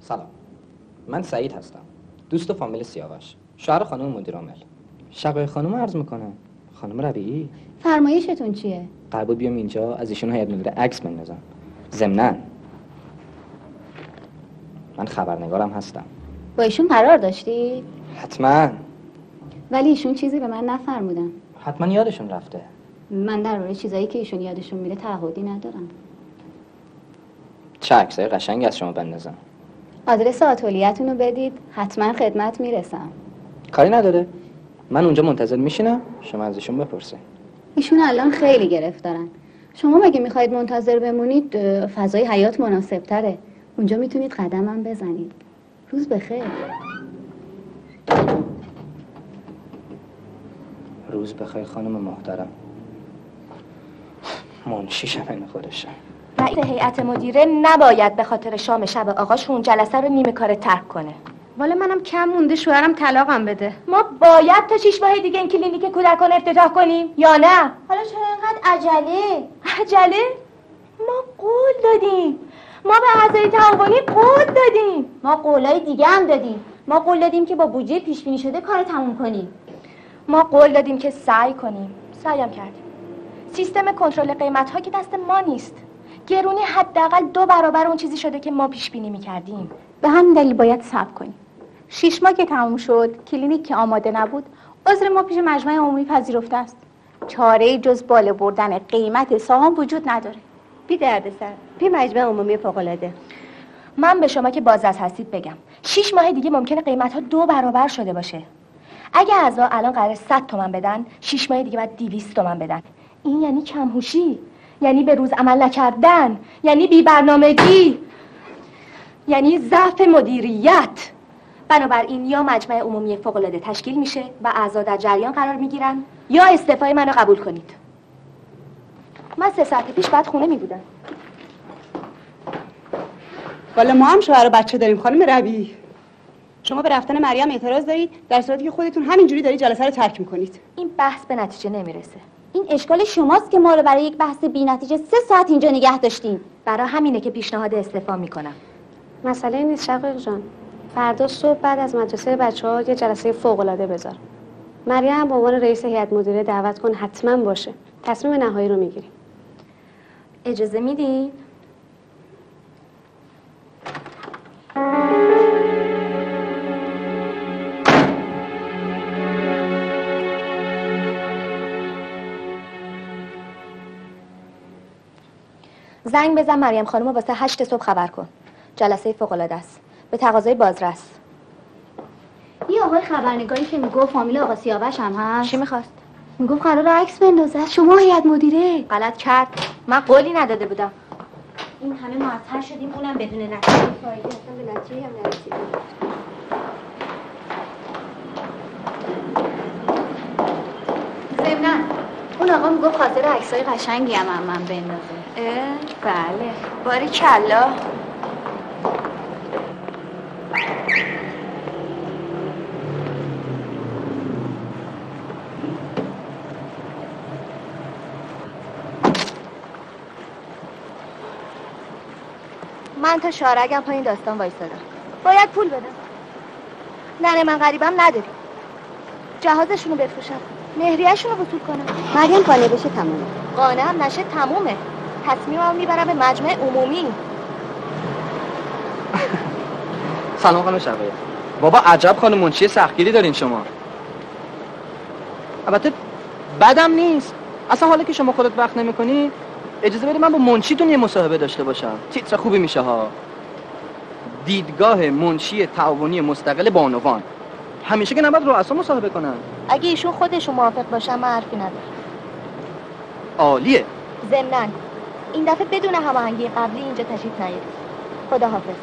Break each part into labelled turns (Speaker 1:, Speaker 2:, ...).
Speaker 1: سلام. من سعید هستم. دوست و فامیل سیاوش. شوهر خانم مدیر عامل. شقای خانم عرض می‌کنه. خانم ربیعی
Speaker 2: فرمایشتون چیه؟
Speaker 1: قربو بیام اینجا از ایشون هیئت مدیره عکس بندازم. ضمنا من خبرنگارم هستم.
Speaker 2: با ایشون قرار داشتی؟
Speaker 1: حتما.
Speaker 2: ولی ایشون چیزی به من نفرمودن.
Speaker 1: حتما یادشون رفته.
Speaker 2: من درباره چیزایی که ایشون یادشون میره تعهدی ندارم.
Speaker 1: چه عکسای قشنگی از شما بندازم.
Speaker 2: آدرس آتولیتون رو بدید. حتما خدمت می‌رسم.
Speaker 1: کاری نداره. من اونجا منتظر میشینم. شما از ایشون بپرسید
Speaker 2: ایشون الان خیلی گرفتارن. شما مگه می‌خواید منتظر بمونید؟ فضای حیات مناسب تره اونجا می‌تونید قدمم بزنید. روز بخیر.
Speaker 1: روز بخیر خانم محترم. منشیشم این خودشه.
Speaker 3: رئیس هیئت مدیره نباید به خاطر شام شب آقاشون جلسه رو نیمه کار ترک کنه.
Speaker 4: والا منم کم مونده شوهرم طلاقم بده.
Speaker 3: ما باید تا شیش ماه دیگه این کلینیک کودکان افتتاح کنیم یا نه؟
Speaker 5: حالا چرا اینقدر عجله؟
Speaker 3: عجله؟ ما قول دادیم. ما به اعضای تعاونی قول دادیم.
Speaker 5: ما قولای دیگه هم دادیم. ما قول دادیم که با بودجه پیش بینی شده کار تموم کنیم.
Speaker 3: ما قول دادیم که سعی کنیم. سعیم کردیم. سیستم کنترل قیمت ها که دست ما نیست. گرونی حداقل دو برابر اون چیزی شده که ما پیش بینی می‌کردیم.
Speaker 4: به همین دلیل باید صبر کنیم. شیش ماه که تموم شد کلینیک که آماده نبود عذر ما پیش مجمع عمومی پذیرفته است. چاره جز بالا بردن قیمت سهام وجود نداره.
Speaker 6: بی درد سر بی مجمع عمومی فوق‌العاده.
Speaker 3: من به شما که بازرس هستید بگم. شیش ماه دیگه ممکنه قیمت ها دو برابر شده باشه. اگه اعضا الان قرار 100 تومن بدن شیش ماه دیگه باید 200 تومن بدن. این یعنی کمهوشی. یعنی به روز عمل نکردن یعنی بی برنامگی یعنی ضعف مدیریت. بنابراین یا مجمع عمومی فوق‌العاده تشکیل میشه و اعضا در جریان قرار می‌گیرن یا استعفای منو قبول کنید. من سه ساعت پیش بعد خونه میبودم.
Speaker 6: والا ما هم شوهر و بچه داریم خانم ربی شما به رفتن مریم اعتراض دارید؟ در صورتی که خودتون همینجوری دارید جلسه رو ترک می‌کنید.
Speaker 3: این بحث به نتیجه نمی‌رسه.
Speaker 5: این اشکال شماست که ما رو برای یک بحث بی‌نتیجه سه ساعت اینجا نگه داشتیم.
Speaker 3: برای همینه که پیشنهاد استعفا می‌کنم.
Speaker 6: مسئله نیست شقیق جان. فردا صبح بعد از مدرسه بچه ها یه جلسه فوق العاده بذار. مریم به عنوان رئیس هیئت مدیره دعوت کن حتما باشه. تصمیم نهایی رو می‌گیریم.
Speaker 3: اجازه میدین زنگ بزن مریم خانم رو واسه هشت صبح خبر کن. جلسه فوق العاده است. به تقاضای بازرس.
Speaker 2: یه آقای خبرنگاری که می‌گفت فامیل آقا سیاوش هم هست.
Speaker 3: چی می‌خواست؟
Speaker 2: می‌گفت قرار عکس بندازه. شما هیئت مدیره.
Speaker 3: غلط کرد. من قولی نداده بودم.
Speaker 5: این همه معطل شدیم اونم بدون نتیجه.
Speaker 6: فایده اصلا به نتیجه هم نرسیدیم
Speaker 2: ضمناً اون آقا می‌گفت خاطر عکسای قشنگی هم هم من بندازه. بله.
Speaker 3: باری کلا. من تا شارگم پایین داستان وایستادم باید پول بدم. ننه من غریبم نداری. جهازشونو بفروشم. مهریهشونو وصول کنم.
Speaker 6: مریم قانع بشه تمومه.
Speaker 3: قانعم نشه تمومه. تصمیمم می‌برم به مجمع عمومی.
Speaker 1: سلام خانم شقایق. بابا عجب خانم منشی سختگیری دارین شما؟ البته بدم نیست. اصلا حالا که شما خودت وقت نمی‌کنی اجازه بدید من با منشیتون یه مصاحبه داشته باشم. تیتر خوبی میشه ها. دیدگاه منشی تعاونی مستقل بانوان. همیشه که نباید رؤسا مصاحبه کنن.
Speaker 3: اگه ایشون خودشون موافق باشن من حرفی ندارم
Speaker 1: عالیه.
Speaker 3: ضمناً این دفعه بدون هماهنگی قبلی اینجا تشریف نیارید. خدا حافظ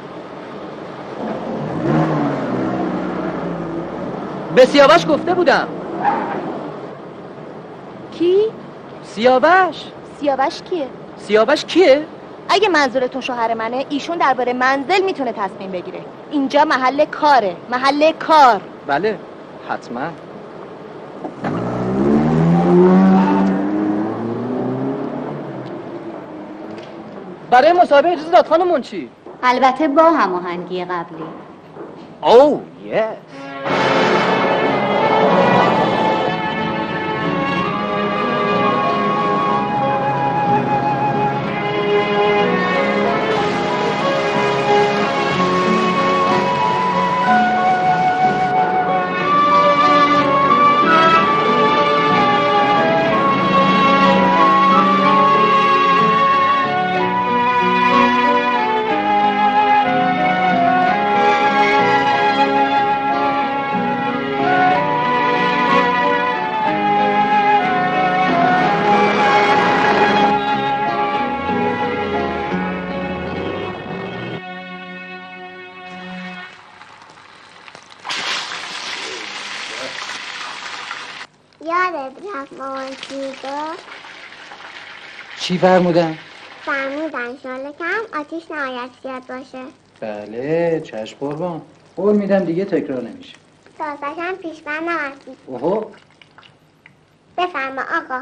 Speaker 1: به سیاوش گفته بودم.
Speaker 3: کی؟
Speaker 1: سیاوش.
Speaker 3: سیاوش کیه؟
Speaker 1: سیاوش کیه؟
Speaker 3: اگه منظورتون شوهر منه ایشون درباره منزل می‌تونه تصمیم بگیره. اینجا محل کاره. محل کار.
Speaker 1: بله حتما. برای مصاحبه اجازه داد خانم منچی
Speaker 2: البته با هماهنگی قبلی.
Speaker 7: Oh, yes.
Speaker 8: چی
Speaker 7: فرمودن؟
Speaker 8: فرمودن شال کم آتیش نهایت زیاد باشه.
Speaker 7: بله چشم قربان. قول میدم دیگه تکرار نمیشه.
Speaker 8: تازش هم پیشبر نهستی
Speaker 7: اوهو.
Speaker 8: بفرما آقا.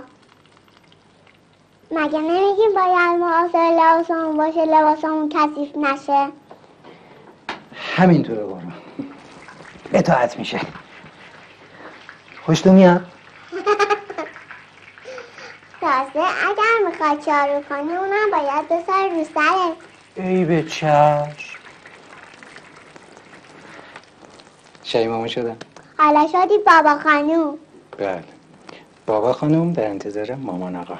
Speaker 8: مگه نمیگیم باید محاصر لباسمون باشه لباسمون کثیف نشه؟
Speaker 7: همینطوره قربان. اطاعت میشه. خوشتون میاد؟
Speaker 8: تازه اگر می‌خواد چارو کنی اونم باید بسر رو سرت.
Speaker 7: ای به چشم. شیمامه شدم
Speaker 8: حالا شدی بابا خانوم.
Speaker 7: بله. بابا خانم در انتظار مامان آقا.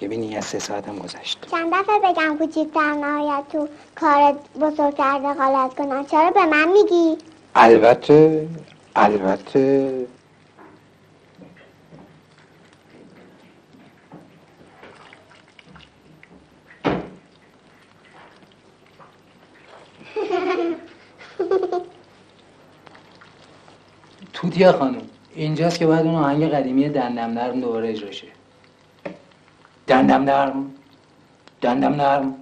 Speaker 7: ببینی از سه ساعتم گذشت.
Speaker 8: چند دفعه بگم کوچیکتر نهایت تو کارت بزرگتر دخالت کنن چرا به من میگی؟
Speaker 7: البته البته توتیا خانم. اینجاست که باید اون آهنگ قدیمی دندم نرم دوباره اجرا شه. دندم نرم. دندم نرم.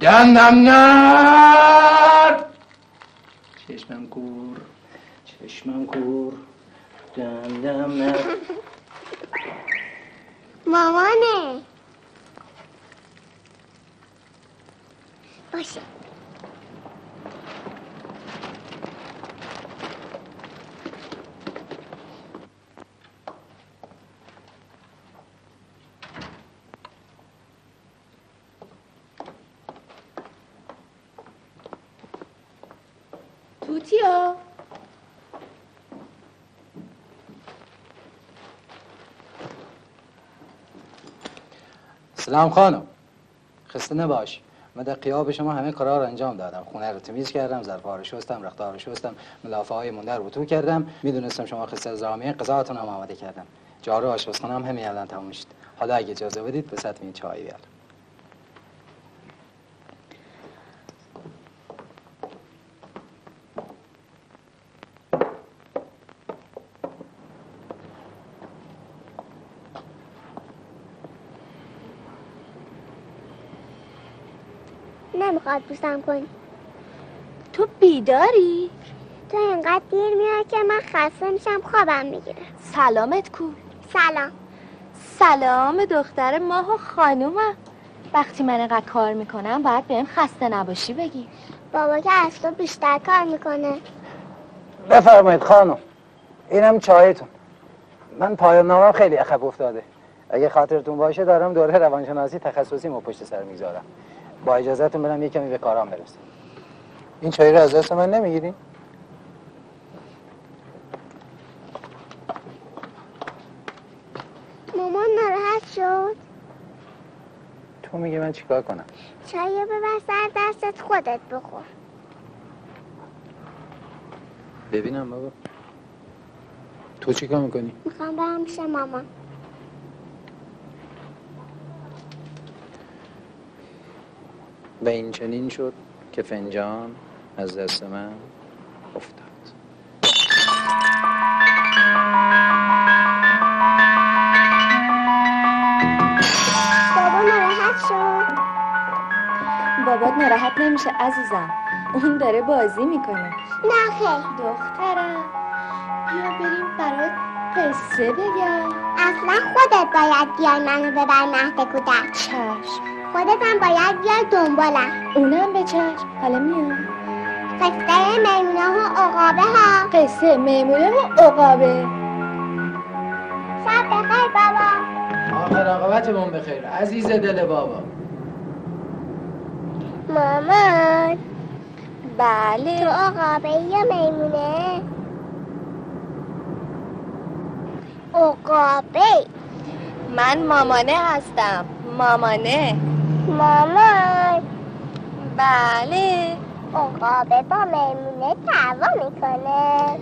Speaker 7: دندم نرم. چشمم کور. چشمم کور. دندم نرم.
Speaker 8: مامانه. باشه
Speaker 3: توتیا
Speaker 7: سلام خانم. خسته نباش. من در قیاب شما همه کارا رو انجام دادم. خونه رو تمیز کردم ظرفا رو شستم رختها رو شستم ملافه های مونده رو تو کردم. می‌دونستم شما خسته از رامیه قضاهاتون هم آماده کردم. جارو آشپزخونه هم همین الان تموم شد. حالا اگه اجازه بدید به سطح این چای بیارم.
Speaker 8: نمی‌خواد بوسم کنی.
Speaker 3: تو بیداری؟
Speaker 8: تو اینقدر دیر میاد که من خسته میشم خوابم می‌گیره.
Speaker 3: سلامت کو.
Speaker 8: سلام.
Speaker 3: سلام دختر ماه و خانومم. وقتی من اینقدر کار می‌کنم باید بهم خسته نباشی بگی.
Speaker 8: بابا که از تو بیشتر کار می‌کنه.
Speaker 7: بفرمایید خانم. اینم چایتون. من پایان نامم خیلی عقب افتاده. اگه خاطرتون باشه دارم دوره روانشناسی تخصصی ما پشت سر می‌گذارم. با اجازهتون برم یه کمی به کارام برسم. این چای رو از دست من نمی‌گیرین؟
Speaker 8: مامان ناراحت شد.
Speaker 7: تو میگه من چیکار کنم؟
Speaker 8: چایی ببر سر دستت خودت بخور.
Speaker 7: ببینم بابا. تو چیکار می‌کنی؟
Speaker 8: می‌خوام برم پیش مامان.
Speaker 7: و این چنین شد که فنجان از دست من افتاد.
Speaker 8: بابا ناراحت شد.
Speaker 3: بابات ناراحت نمیشه عزیزم. اون داره بازی می‌کنه.
Speaker 8: نه خیر.
Speaker 3: دخترم. بیا بریم برات قصه بگم.
Speaker 8: اصلا خودت باید بیای منو ببر مهد کودک.
Speaker 3: چشم.
Speaker 8: خودت هم باید بیای دنبالم.
Speaker 3: اونم به چشم. حالا میام.
Speaker 8: قصه میمونه و عقابه ها.
Speaker 3: قصه میمونه و عقابه.
Speaker 8: شب بخیر بابا.
Speaker 7: آخر عاقبتمون بخیر. عزیز دل بابا.
Speaker 8: مامان.
Speaker 3: بله.
Speaker 8: تو عقابه یا میمونه؟ عقابه.
Speaker 3: من مامانه هستم. مامانه.
Speaker 8: مامان
Speaker 3: بله.
Speaker 8: عقابه با میمونه دعوا می‌کنه.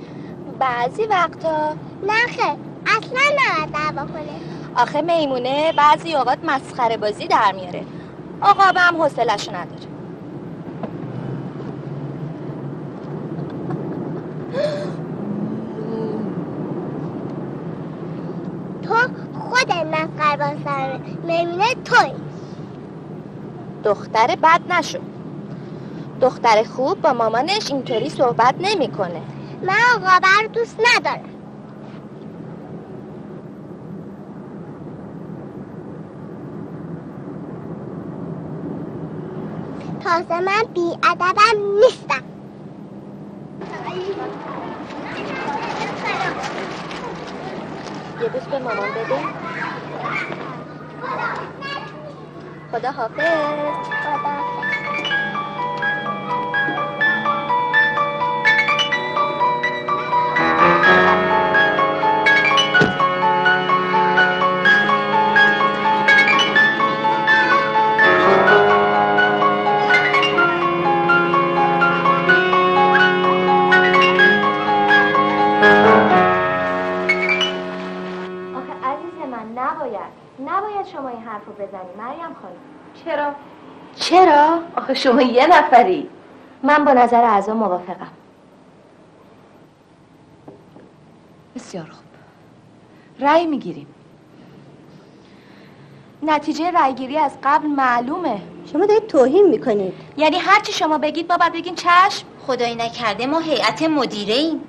Speaker 3: بعضی وقتا
Speaker 8: نه خیر اصلا نباید دعوا کنه.
Speaker 3: آخه میمونه بعضی اوقات مسخره بازی در میاره. عقابه هم حوصله‌شو نداره.
Speaker 8: تو خودت مسخره باز سر میمونه توی.
Speaker 3: دختر بد نشو دختر خوب با مامانش اینطوری صحبت نمی‌کنه.
Speaker 8: من عقابه رو دوست ندارم. تازه من بیادبم نیستم.
Speaker 3: یه بوس به مامان بده. خدا حافظ
Speaker 8: خدا
Speaker 3: آخه شما این حرف رو بزنی مریم خانم. چرا؟ چرا؟ آخه شما یه نفری. من با نظر اعضا موافقم.
Speaker 9: بسیار خوب. رأی می‌گیریم.
Speaker 3: نتیجه رأیگیری از قبل معلومه.
Speaker 5: شما دارید توهین می‌کنید.
Speaker 3: یعنی هر چی شما بگید ما باید بگین چشم.
Speaker 5: خدایی نکرده ما هیئت مدیره ایم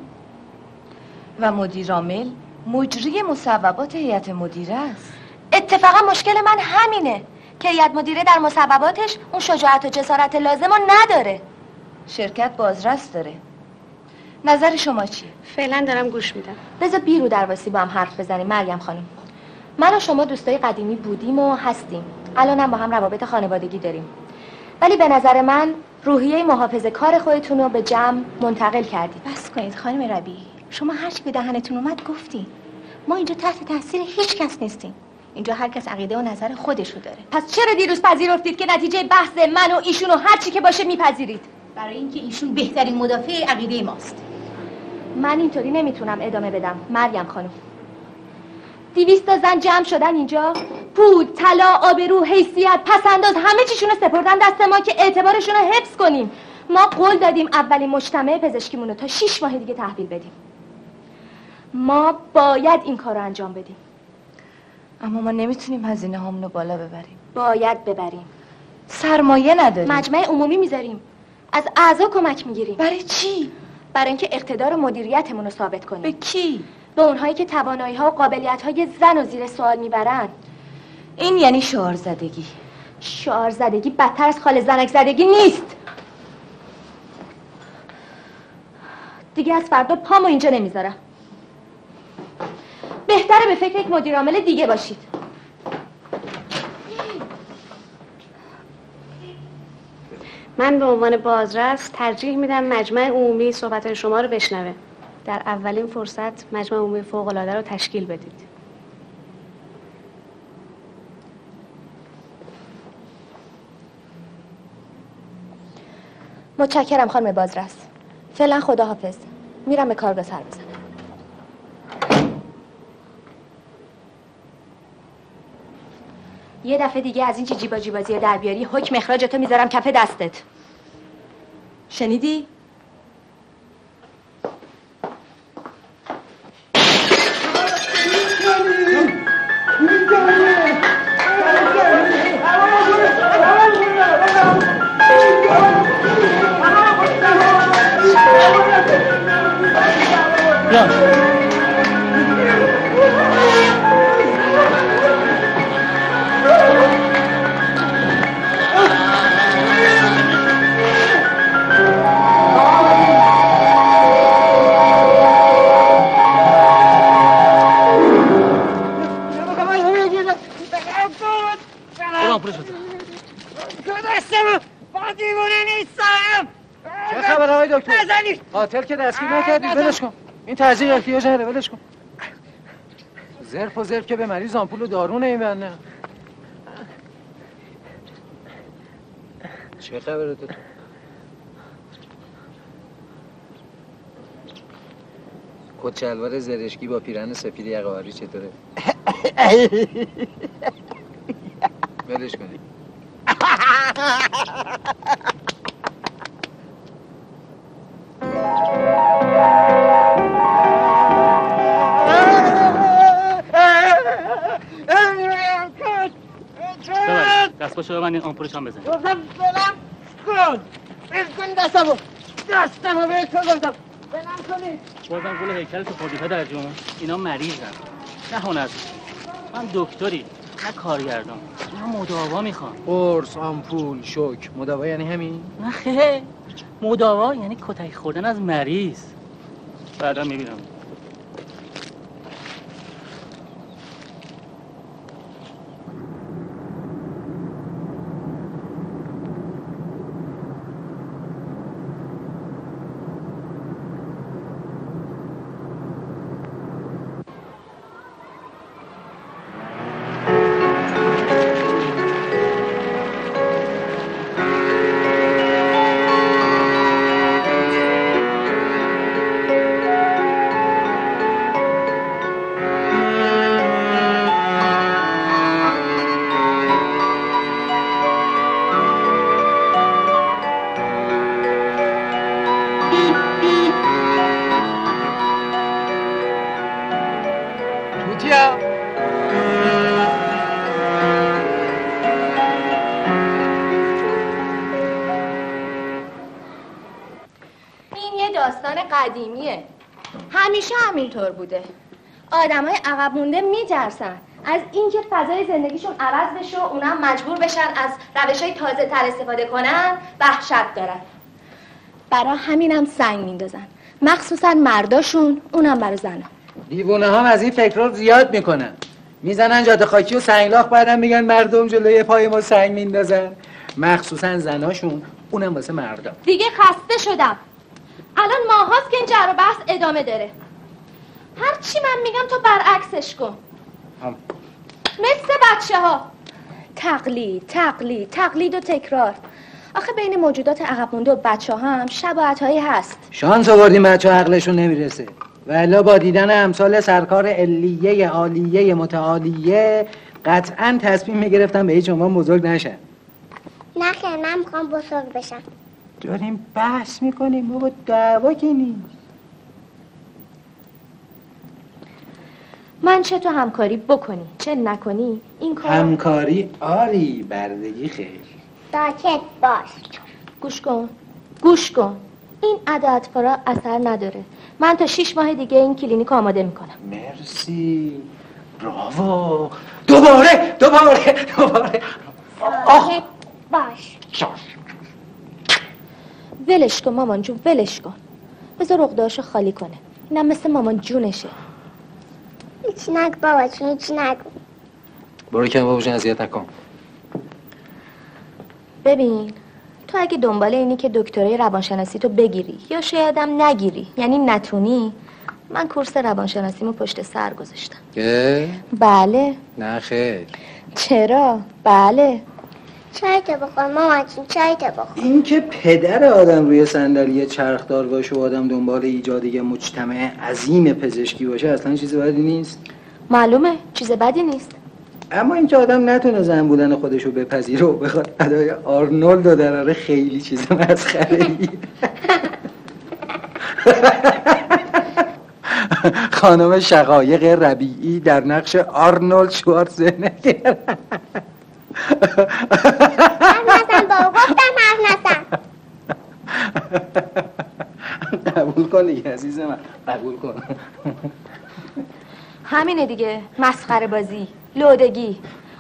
Speaker 9: و مدیر عامل مجری مصوبات هیئت مدیره است.
Speaker 3: اتفاقا مشکل من همینه. که هیئت مدیره در مصوباتش اون شجاعت و جسارت لازم رو نداره.
Speaker 9: شرکت بازرس داره. نظر شما چیه؟
Speaker 6: فعلا دارم گوش میدم.
Speaker 3: بذار بیرو درواسی با هم حرف بزنیم مریم خانم. من و شما دوستای قدیمی بودیم و هستیم. الانم با هم روابط خانوادگی داریم. ولی به نظر من روحیه محافظ کار خودتون رو به جمع منتقل کردید.
Speaker 4: بس کنید خانم ربی شما هر چی به دهنتون اومد گفتین. ما اینجا تحت تاثیر هیچ کس نیستیم. اینجا هر کس عقیده و نظر خودشو داره.
Speaker 3: پس چرا دیروز پذیرفتید که نتیجه بحث من و ایشون و هر چی که باشه میپذیرید؟
Speaker 4: برای اینکه ایشون بهترین مدافع عقیده ماست.
Speaker 3: من اینطوری نمی‌تونم ادامه بدم مریم خانم. دیویست تا زن جمع شدن اینجا؟ پول طلا آبرو حیثیت پسنداز همه چیشون رو سپردن دست ما که اعتبارشون رو حفظ کنیم. ما قول دادیم اولین مجتمع پزشکیمون رو تا شیش ماه دیگه تحویل بدیم. ما باید این کار رو انجام بدیم.
Speaker 9: اما ما نمی‌تونیم هزینه هامونو بالا ببریم.
Speaker 3: باید ببریم.
Speaker 9: سرمایه نداریم.
Speaker 3: مجمع عمومی می‌ذاریم. از اعضا کمک می‌گیریم.
Speaker 9: برای چی؟
Speaker 3: برای اینکه اقتدار و مدیریتمون رو ثابت کنیم.
Speaker 9: به کی؟
Speaker 3: به اونهایی که توانایی ها و قابلیت های زن و زیر سوال می‌برن.
Speaker 9: این یعنی شعار زدگی.
Speaker 3: شعار زدگی بدتر از خال زنک زدگی نیست. دیگه از فردا پامو اینجا نمی‌ذارم. بهتره به فکر یک مدیر عامل دیگه باشید.
Speaker 6: من به عنوان بازرس ترجیح میدم مجمع عمومی صحبت شما رو بشنوه. در اولین فرصت مجمع عمومی فوق العاده رو تشکیل بدید.
Speaker 3: متشکرم خانم بازرس. فعلا خداحافظ. میرم به کارگاه سر بزنم. یه دفعه دیگه از این چی جیبا جیبازی در بیاری حکم اخراجتو می‌ذارم کف دستت
Speaker 9: شنیدی؟
Speaker 7: آقا قاتل که دستگیر نکردی. ولش کن. این تزریق احتیاج نداره ولش کن. زرف و زرف که به مریض آمپول و دارو نمیبنده چه خبره تو؟ کت شلوار زرشکی با پیرن سفید یقه‌آوری چطوره؟ ولش کنی.
Speaker 10: ببرید دستپاشو ببند این آمپولش هم بزن.
Speaker 11: گفتم بلم کن. کن دستمو دستمو بیل کن گفتم بلم کنید
Speaker 10: بازم گل هیکل تو خوردی پدر جون. اینا مریضن. نه هنر. من دکتری نه کارگردان. اینا مداوا می‌خوان
Speaker 7: قرص آمپول شوک مداوا یعنی همین؟
Speaker 10: نه خیلی مداوا یعنی کتک خوردن از مریض. بعدا می‌بینم.
Speaker 3: همینطور بوده. آدمای عقب مونده میترسن. از اینکه فضای زندگیشون عوض بشه و اونا هم مجبور بشن از روش های تازه تر استفاده کنن وحشت دارن. برا همینم سنگ میندازن مخصوصا مرداشون اونم برا زنها.
Speaker 7: دیوونه هم از این فکر رو زیاد می‌کنن. می‌زنن جاده خاکی و سنگلاخ بعدم میگن مردم جلوی پای ما سنگ میندازن مخصوصا زناشون اونم واسه مردم
Speaker 3: دیگه خسته شدم. الان ماهاست که این جر بحث ادامه داره. هر چی من میگم تو برعکسش کن.
Speaker 7: هم.
Speaker 3: مثل بچه ها تقلید تقلید تقلید و تکرار. آخه بین موجودات عقب مونده و بچه ها هم شباهت هایی هست.
Speaker 7: شانس آوردیم بچه ها عقلشون نمی‌رسه. ولی با دیدن امثال سرکار علیه عالیه متعالیه قطعا تصمیم می‌گرفتم به هیچ عنوان بزرگ نشن.
Speaker 8: نه خیر من می‌خوام بزرگ بشم.
Speaker 7: داریم بحث می‌کنیم بابا دعوا که نیست.
Speaker 3: من چه تو همکاری بکنی؟ چه نکنی؟ این کار
Speaker 7: همکاری آری بردگی خیلی
Speaker 8: ساکت باش.
Speaker 3: گوش کن گوش کن. این عدد اثر نداره. من تا شیش ماه دیگه این کلینیک آماده می‌کنم.
Speaker 7: مرسی. براوو دوباره دوباره دوباره.
Speaker 8: ساکت باش.
Speaker 3: ولش کن مامان جون ولش کن. بذار رقداشو خالی کنه. اینم مثل مامان جونشه.
Speaker 8: هیچ نگو بابا چون هیچ نگو.
Speaker 7: برو کم بابا اذیت نکن.
Speaker 3: ببین تو اگه دنبال اینی که دکترای روانشناسی تو بگیری یا شایدم نگیری یعنی نتونی من کورس روانشناسیمو پشت سر گذاشتم.
Speaker 7: اه؟
Speaker 3: بله.
Speaker 7: نه خیر
Speaker 3: چرا؟ بله.
Speaker 8: چای تو بخور مامان جون چای تو بخور.
Speaker 7: این که پدر آدم روی صندلی چرخدار باشه و آدم دنبال ایجاد یه مجتمع عظیم پزشکی باشه اصلا چیز بدی نیست.
Speaker 3: معلومه چیز بدی نیست.
Speaker 7: اما اینکه آدم نتونه زن بودن خودش رو بپذیره و بخواد ادای آرنولد رو دراره خیلی چیز مسخره. خانم شقایق ربیعی در نقش آرنولد شوارزنگر.
Speaker 8: حرف نزن بابا گفتم حرف نزن
Speaker 7: قبول کن دیگه عزیز من. قبول کن.
Speaker 3: همینه دیگه. مسخره بازی لودگی.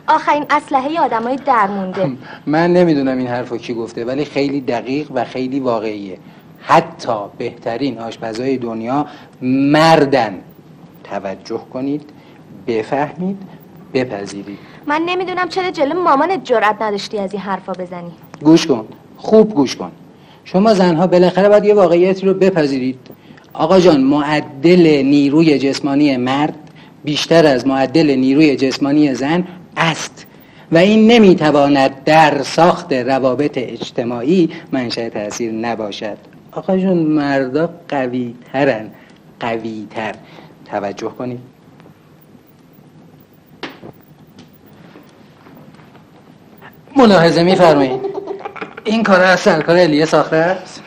Speaker 3: آخرین اسلحه آدمای درمونده
Speaker 7: من نمی‌دونم این حرفو کی گفته ولی خیلی دقیق و خیلی واقعیه. حتی بهترین آشپزای دنیا مردن. توجه کنید بفهمید بپذیرید.
Speaker 3: من نمی‌دونم چرا جلو مامانت جرأت نداشتی از این حرفا بزنی.
Speaker 7: گوش کن. خوب گوش کن. شما زنها بالاخره باید یه واقعیتی رو بپذیرید. آقا جان معدل نیروی جسمانی مرد بیشتر از معدل نیروی جسمانی زن است. و این نمی‌تواند در ساخت روابط اجتماعی منشأ تاثیر نباشد. آقا جون مردا قوی ترن قوی تر توجه کنید. ملاحظه میفرمایید. این کار از سرکار الیه ساخته است؟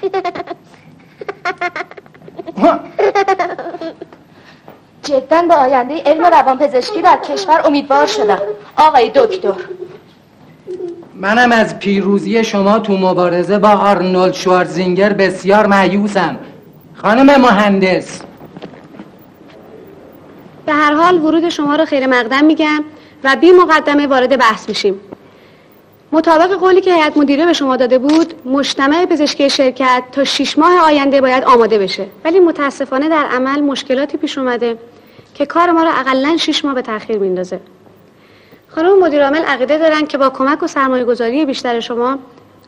Speaker 3: جدا به آینده علم و روانپزشکی در کشور امیدوار شدم. آقای دکتر.
Speaker 7: منم از پیروزی شما تو مبارزه با آرنولد شوارزینگر بسیار معیوسم خانم مهندس.
Speaker 6: به هر حال ورود شما رو خیر مقدم میگم و بی مقدمه وارد بحث میشیم. مطابق قولی که هیئت مدیره به شما داده بود مجتمع پزشکی شرکت تا شیش ماه آینده باید آماده بشه. ولی متاسفانه در عمل مشکلاتی پیش اومده که کار ما رو اقلا شیش ماه به تاخیر میندازه. خانم مدیر عامل عقیده دارن که با کمک و سرمایه گذاری بیشتر شما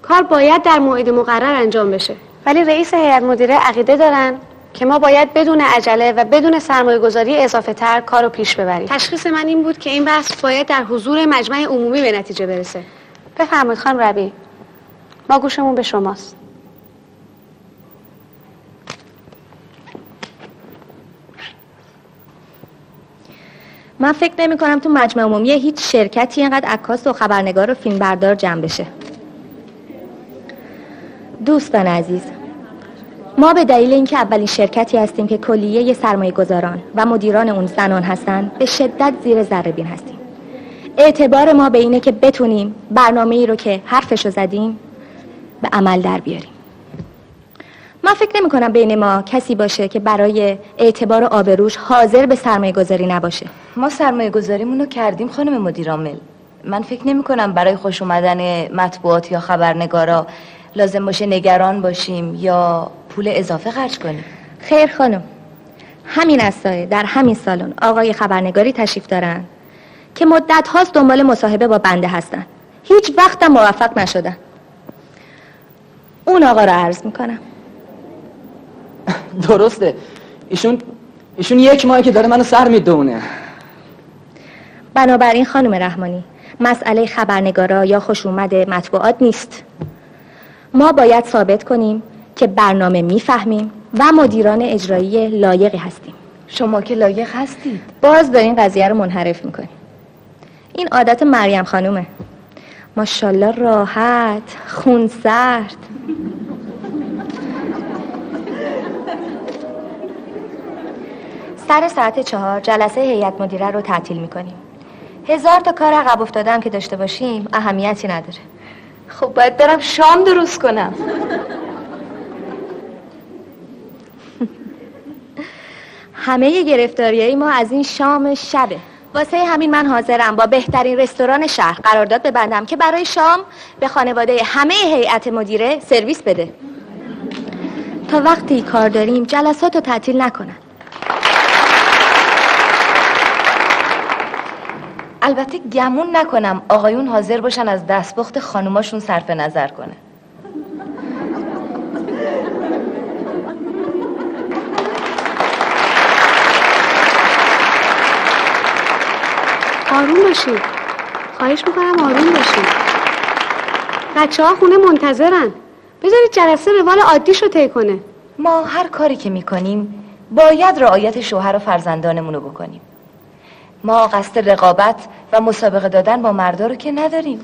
Speaker 6: کار باید در موعد مقرر انجام بشه. ولی رئیس هیئت مدیره عقیده دارن که ما باید بدون عجله و بدون سرمایه گذاری اضافه تر کار رو پیش ببریم. تشخیص من این بود که این بحث باید در حضور مجمع عمومی به نتیجه برسه. بفرمایید خانم ربی. ما گوشمون به شماست.
Speaker 3: من فکر نمی کنم تو مجمع عمومی هیچ شرکتی اینقدر عکاس و خبرنگار و فیلمبردار جمع بشه. دوستان عزیز ما به دلیل اینکه اولین شرکتی هستیم که کلیه سرمایه گذاران و مدیران اون زنان هستند به شدت زیر ذره بین هستیم. اعتبار ما به اینه که بتونیم برنامه ای رو که حرفشو زدیم به عمل در بیاریم. من فکر نمی کنم بین ما کسی باشه که برای اعتبار آبروش حاضر به سرمایه گذاری نباشه.
Speaker 9: ما سرمایه گذاریمون رو کردیم خانم مدیرامل من فکر نمی کنم برای خوش اومدن مطبوعات یا خبرنگارا لازم باشه نگران باشیم یا پول اضافه خرج کنیم.
Speaker 3: خیر خانم. همین اسایه در همین سالن آقای خبرنگاری تشریف دارن. که مدت هاست دنبال مصاحبه با بنده هستن. هیچ وقتم موفق نشدن. اون آقا رو عرض می‌کنم.
Speaker 1: درسته. ایشون ایشون یک ماهی که داره منو سر می‌دونه.
Speaker 3: بنابراین خانم رحمانی مسئله خبرنگارا یا خشومت مطبوعات نیست. ما باید ثابت کنیم که برنامه می‌فهمیم و مدیران اجرایی لایقی هستیم.
Speaker 9: شما که لایق هستید.
Speaker 3: باز دارین قضیه رو منحرف می‌کنیم این عادت مریم خانومه. ماشاءالله راحت خون سرد سر ساعت چهار جلسه هیئت مدیره رو تعطیل می‌کنیم. هزار تا کار عقب افتادم که داشته باشیم اهمیتی نداره.
Speaker 9: خب باید برم شام درست کنم.
Speaker 3: همه گرفتاریای ما از این شام شبه. واسه همین من حاضرم با بهترین رستوران شهر قرارداد ببندم که برای شام به خانواده همه هیئت مدیره سرویس بده. تا وقتی کار داریم جلسات رو تعطیل نکنن.
Speaker 9: البته گمون نکنم آقایون حاضر باشن از دستپخت خانوماشون صرف نظر کنه
Speaker 6: آروم باشید خواهش می‌کنم آروم باشید بچه ها خونه منتظرن. بذارید جلسه روال عادیش رو طی کنه.
Speaker 9: ما هر کاری که می‌کنیم باید رعایت شوهر و فرزندانمون رو بکنیم. ما قصد رقابت و مسابقه دادن با مردا رو که نداریم.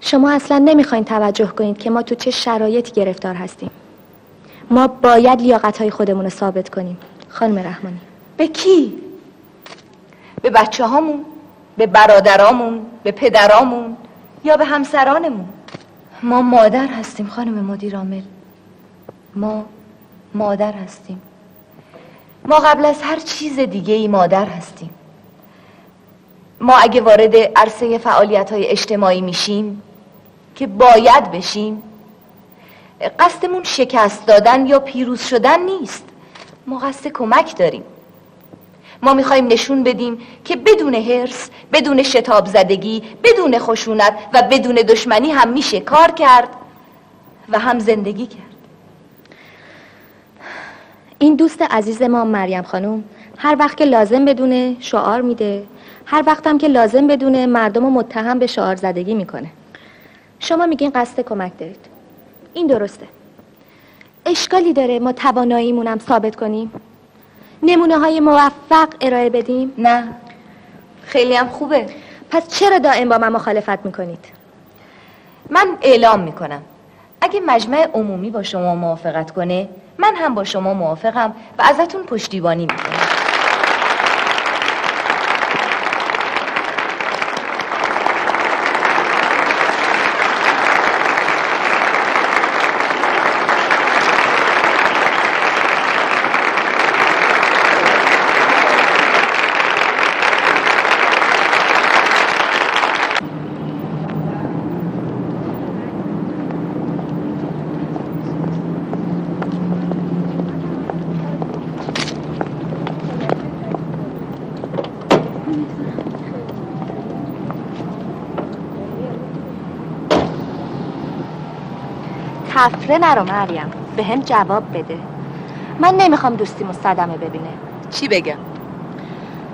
Speaker 3: شما اصلا نمی‌خواین توجه کنید که ما تو چه شرایطی گرفتار هستیم. ما باید لیاقت های خودمون رو ثابت کنیم. خانم رحمانی.
Speaker 9: به کی؟ به بچه هامون به برادرامون به پدرامون یا به همسرانمون. ما مادر هستیم خانم مدیر عامل. ما مادر هستیم. ما قبل از هر چیز دیگه ای مادر هستیم. ما اگه وارد عرصه فعالیت های اجتماعی میشیم که باید بشیم قصدمون شکست دادن یا پیروز شدن نیست. ما قصد کمک داریم. ما می‌خوایم نشون بدیم که بدون هرس بدون شتاب زدگی بدون خشونت و بدون دشمنی هم میشه کار کرد و هم زندگی کرد.
Speaker 3: این دوست عزیز ما مریم خانم هر وقت که لازم بدونه شعار میده هر وقتم که لازم بدونه مردم رو متهم به شعار زدگی می‌کنه. شما میگین قصد کمک دارید. این درسته. اشکالی داره ما تواناییمونم ثابت کنیم. نمونه های موفق ارائه بدیم؟
Speaker 9: نه. خیلی هم خوبه.
Speaker 3: پس چرا دائم با من مخالفت می‌کنید؟
Speaker 9: من اعلام می‌کنم. اگه مجمع عمومی با شما موافقت کنه من هم با شما موافقم و ازتون پشتیبانی می‌کنم.
Speaker 3: تفره نرو مریم. به هم جواب بده. من نمی‌خوام دوستیمو صدمه ببینه.
Speaker 9: چی بگم؟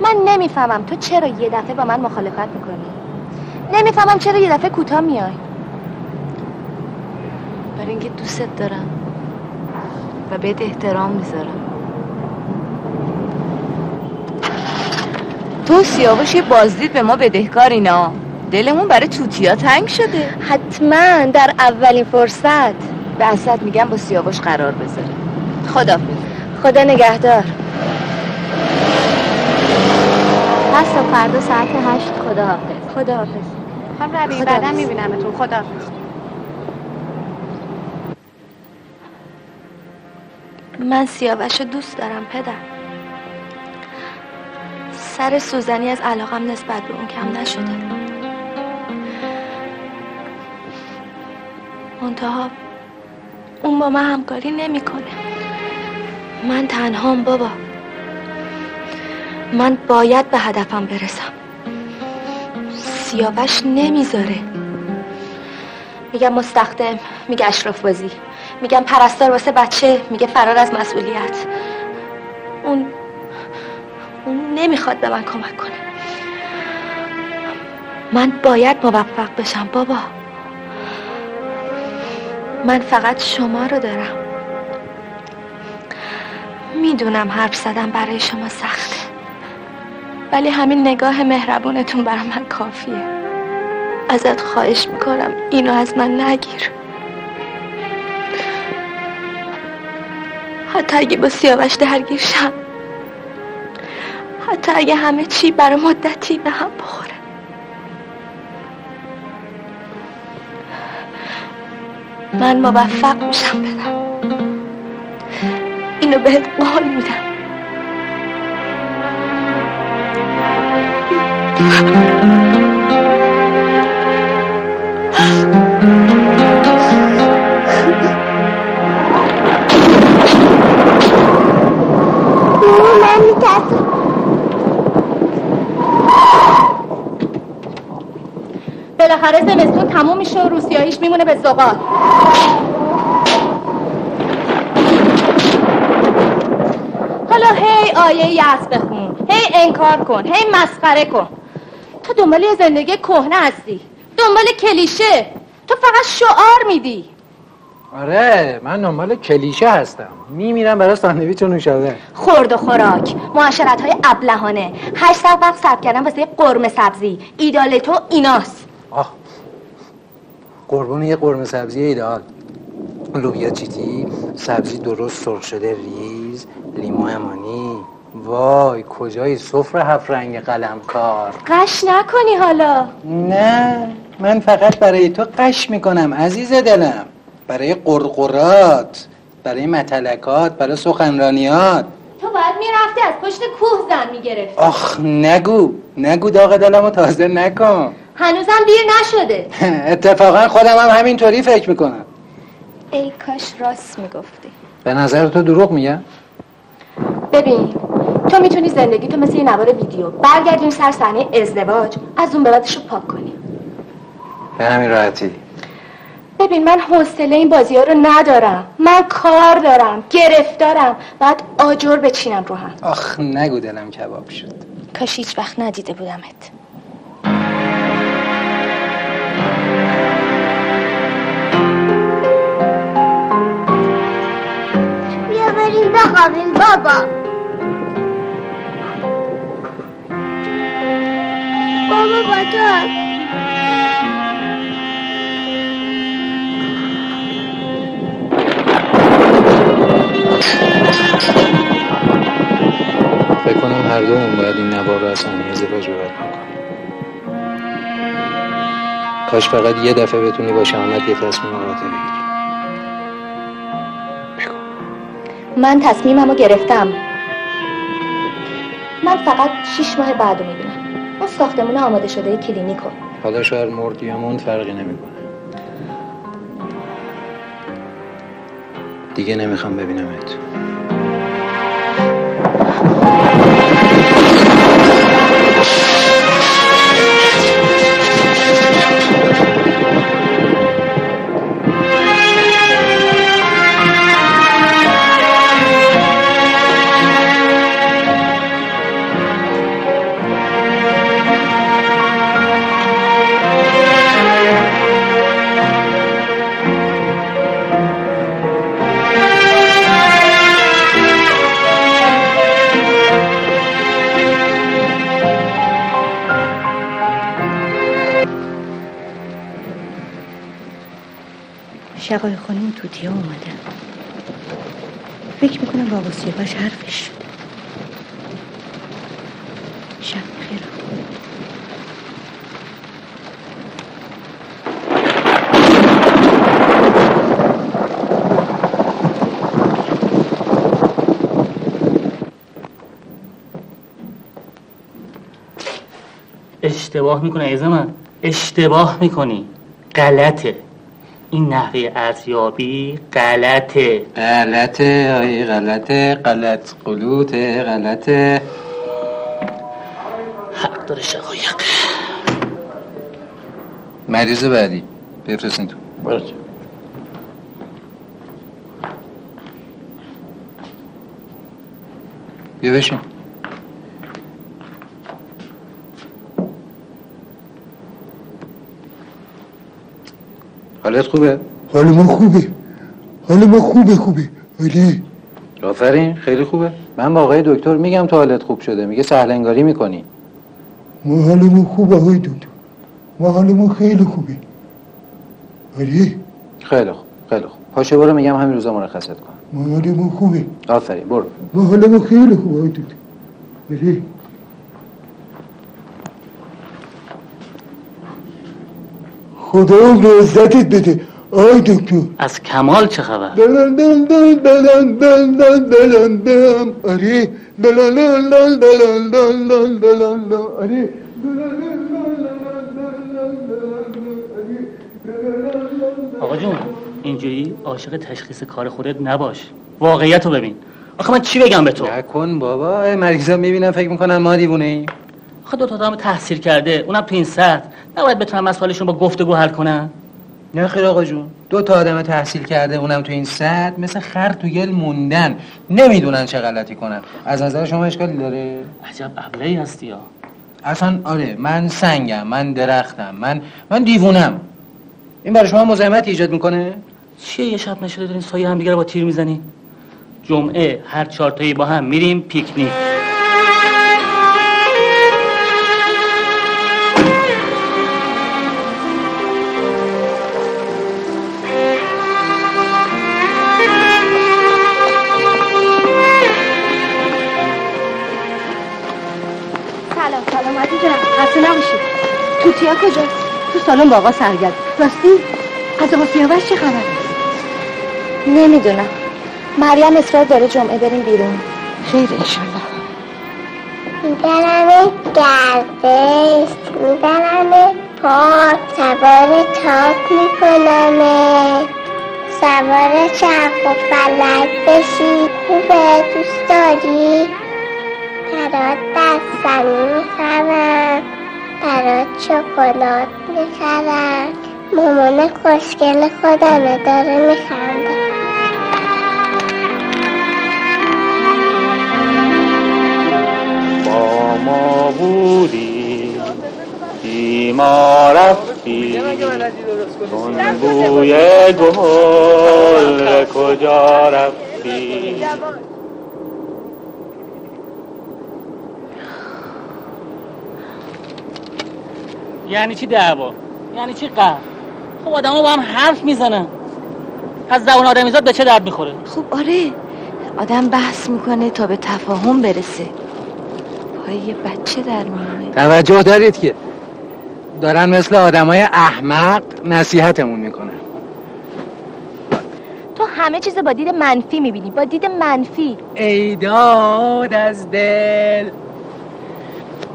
Speaker 3: من نمی‌فهمم تو چرا یه دفعه با من مخالفت می‌کنی؟ نمی‌فهمم چرا یه دفعه کوتاه میای.
Speaker 9: برای اینکه دوستت دارم و بهت احترام می‌ذارم. تو سیاوش یه بازدید به ما بدهکار اینا. دلمون برای توتیا تنگ شده.
Speaker 3: حتما در اولین فرصت.
Speaker 9: به اسد میگم با سیاوش قرار بذاره. خدا
Speaker 3: خدا نگهدار.
Speaker 2: پس تا فردا ساعت هشت خدا حافظ
Speaker 3: خدا حافظ
Speaker 6: خانم ربی بعدا. میبینمتون. خدا حافظ.
Speaker 3: من سیاوش رو دوست دارم پدر. سر سوزنی از علاقم نسبت به اون کم نشده. منتها اون با من همکاری نمی‌کنه. من تنهام بابا. من باید به هدفم برسم. سیاوش نمی‌ذاره. میگم مستخدم میگه اشراف بازی. میگم پرستار واسه بچه میگه فرار از مسئولیت. اون اون نمی‌خواد به من کمک کنه. من باید موفق بشم بابا. من فقط شما رو دارم. می‌دونم حرف زدم برای شما سخته. ولی همین نگاه مهربونتون برای من کافیه. ازت خواهش می‌کنم اینو از من نگیر. حتی اگه با سیاوش درگیر شم. حتی اگه همه چی برای مدتی به هم بخوره. من موفق میشم بدم اینو بهت قول میدم.
Speaker 8: من میترسم
Speaker 3: بالاخره زمستون تموم میشه و روسیاییش میمونه به زغال. حالا هی آیه یأس بخون هی انکار کن هی مسخره کن. تو دنبال یه زندگی کهنه هستی دنبال کلیشه. تو فقط شعار میدی.
Speaker 7: آره من دنبال کلیشه هستم. میمیرم برای ساندویچ و نوشابه.
Speaker 3: خورد و خوراک معاشرت های ابلهانه. هشت وقت صرف کردن واسه قرمه سبزی. ایدال تو ایناست.
Speaker 7: آه. قربون یه قرمه سبزی ایدئال لوبیا چیتی سبزی درست سرخ شده ریز لیمو امانی. وای کجای سفره هفت رنگ قلمکار.
Speaker 3: قش نکنی حالا.
Speaker 7: نه من فقط برای تو قش می‌کنم عزیز دلم. برای قرقرات برای متلکات برای سخنرانیات.
Speaker 3: تو باید می‌رفتی از پشت کوه زن می‌گرفت
Speaker 7: آخ نگو نگو داغ دلمو تازه نکن.
Speaker 3: هنوزم دیر نشده.
Speaker 7: اتفاقا خودم هم همینطوری فکر می‌کنم.
Speaker 3: ای کاش راست می‌گفتی.
Speaker 7: به نظر تو دروغ میگم
Speaker 3: ببین تو می‌تونی زندگی تو مثل یه نوار ویدیو برگردیم سر صحنه ازدواج از اون به بعدش رو پاک کنی
Speaker 7: به همین راحتی.
Speaker 3: ببین من حوصله این بازی ها رو ندارم. من کار دارم گرفتارم. باید آجر بچینم رو هم.
Speaker 7: آخ نگو دلم کباب شد.
Speaker 3: کاش هیچ وقت ندیده بودمت.
Speaker 8: بخوابیم بابا. بابا با تو.
Speaker 7: فکر کنم هر دومون باید این نوار رو از صحنه ازدواج رو رد کنیم کاش فقط یه دفعه بتونی با شهامت یه تصمیم قاطع بگیری.
Speaker 3: من تصمیمم رو گرفتم. من فقط شیش ماه بعد رو می‌بینم. اون ساختمون آماده شده کلینیکو.
Speaker 7: حالا شاید مرد یا موند فرقی نمی‌کنه. دیگه نمی‌خوام ببینمت.
Speaker 12: شقای خانم توتیا اومدن. فکر می‌کنم با سیاوش حرفش شده شب
Speaker 10: اشتباه می‌کنه ایزه من اشتباه می‌کنی. غلطه. این نحوه ارزیابی غلطه.
Speaker 7: غلطه آیه غلطه غلط قلوته غلطه.
Speaker 10: حق داره شقایق.
Speaker 7: مریض بعدی بفرستین تو.
Speaker 10: باشه
Speaker 7: بیا بشین. حالت خوبه؟
Speaker 13: حال ما خوبه. حال ما خوبه خوبه. ولی
Speaker 7: آفرین خیلی خوبه. من با آقای دکتر میگم تو حالت خوب شده. میگه سهل انگاری می‌کنی.
Speaker 13: ما حالمون خوبه های دکتر. ما حالمون خیلی خوبه. ولی
Speaker 7: خیلی خوب خیلی خوب. پاشه برو میگم همین روزا مرخصت کن.
Speaker 13: ما حالمون خوبه.
Speaker 7: آفرین برو.
Speaker 13: ما حالمون خیلی خوبه های دکتر. ولی خدا عزتت بده آی دکتر
Speaker 10: از کمال چه خبر
Speaker 13: بلن بلن بلن بلن بلن بلن بلن آره بلن بلن بلن بلن بلن بلن بلن آره
Speaker 10: آقا جون اینجوری عاشق تشخیص کار خودت نباش واقعیت رو ببین آخه من چی بگم به تو
Speaker 7: نکن بابا مریضا می‌بینم فکر می‌کنن ما دیوونه ایم
Speaker 10: آخه دو تا آدم تحصیل کرده اونم تو این سطح نباید بتونن مسائلشون با گفتگو حل کنن
Speaker 7: نه خیر آقا جون. دو تا آدم تحصیل کرده اونم تو این سطح مثل خر تو گل موندن. نمی‌دونن چه غلطی کنن. از نظر شما اشکالی داره؟
Speaker 10: عجب ابلهی هستی یا
Speaker 7: اصلا آره من سنگم من درختم من من دیوونم. این برای شما مزاحمت ایجاد می‌کنه؟
Speaker 10: چیه یه شب نشده دارین سایه هم دیگه رو با تیر می‌زنی؟ جمعه هر چهار تایی با هم میریم پیکنیک.
Speaker 6: سلام. سلامتی جان خسته نباشید. توتیا کجا؟ تو سالن با آقا سرگرد. راستی؟ از آقا سیاوش چه خبره
Speaker 3: نمی‌دونم. مریم اصرار داره جمعه بریم بیرون.
Speaker 6: خیر انشالله.
Speaker 8: می‌برم گردش می‌برم پارک سوار تاک می‌کنم. سوار چرخ و فلک بشی خوبه دوست داری؟ برات بستنی می‌خرم برات شکلات می‌خرم. مامان خوشگل خودمه داره میخنده
Speaker 10: با ما بودی ما رفتی. چون بوی گل کجا رفتی؟ یعنی چی دعوا؟ یعنی چی قهر؟ خب آدم با هم حرف می‌زنن. از زبان آدمیزاد به چه درد می‌خوره؟
Speaker 9: خب آره. آدم بحث می‌کنه تا به تفاهم برسه. پای یه بچه در میونه
Speaker 7: توجه دارید که دارن مثل آدمای احمق نصیحتمون می‌کنن.
Speaker 3: تو همه چیز با دید منفی می‌بینی. با دید منفی.
Speaker 7: ای داد از دل.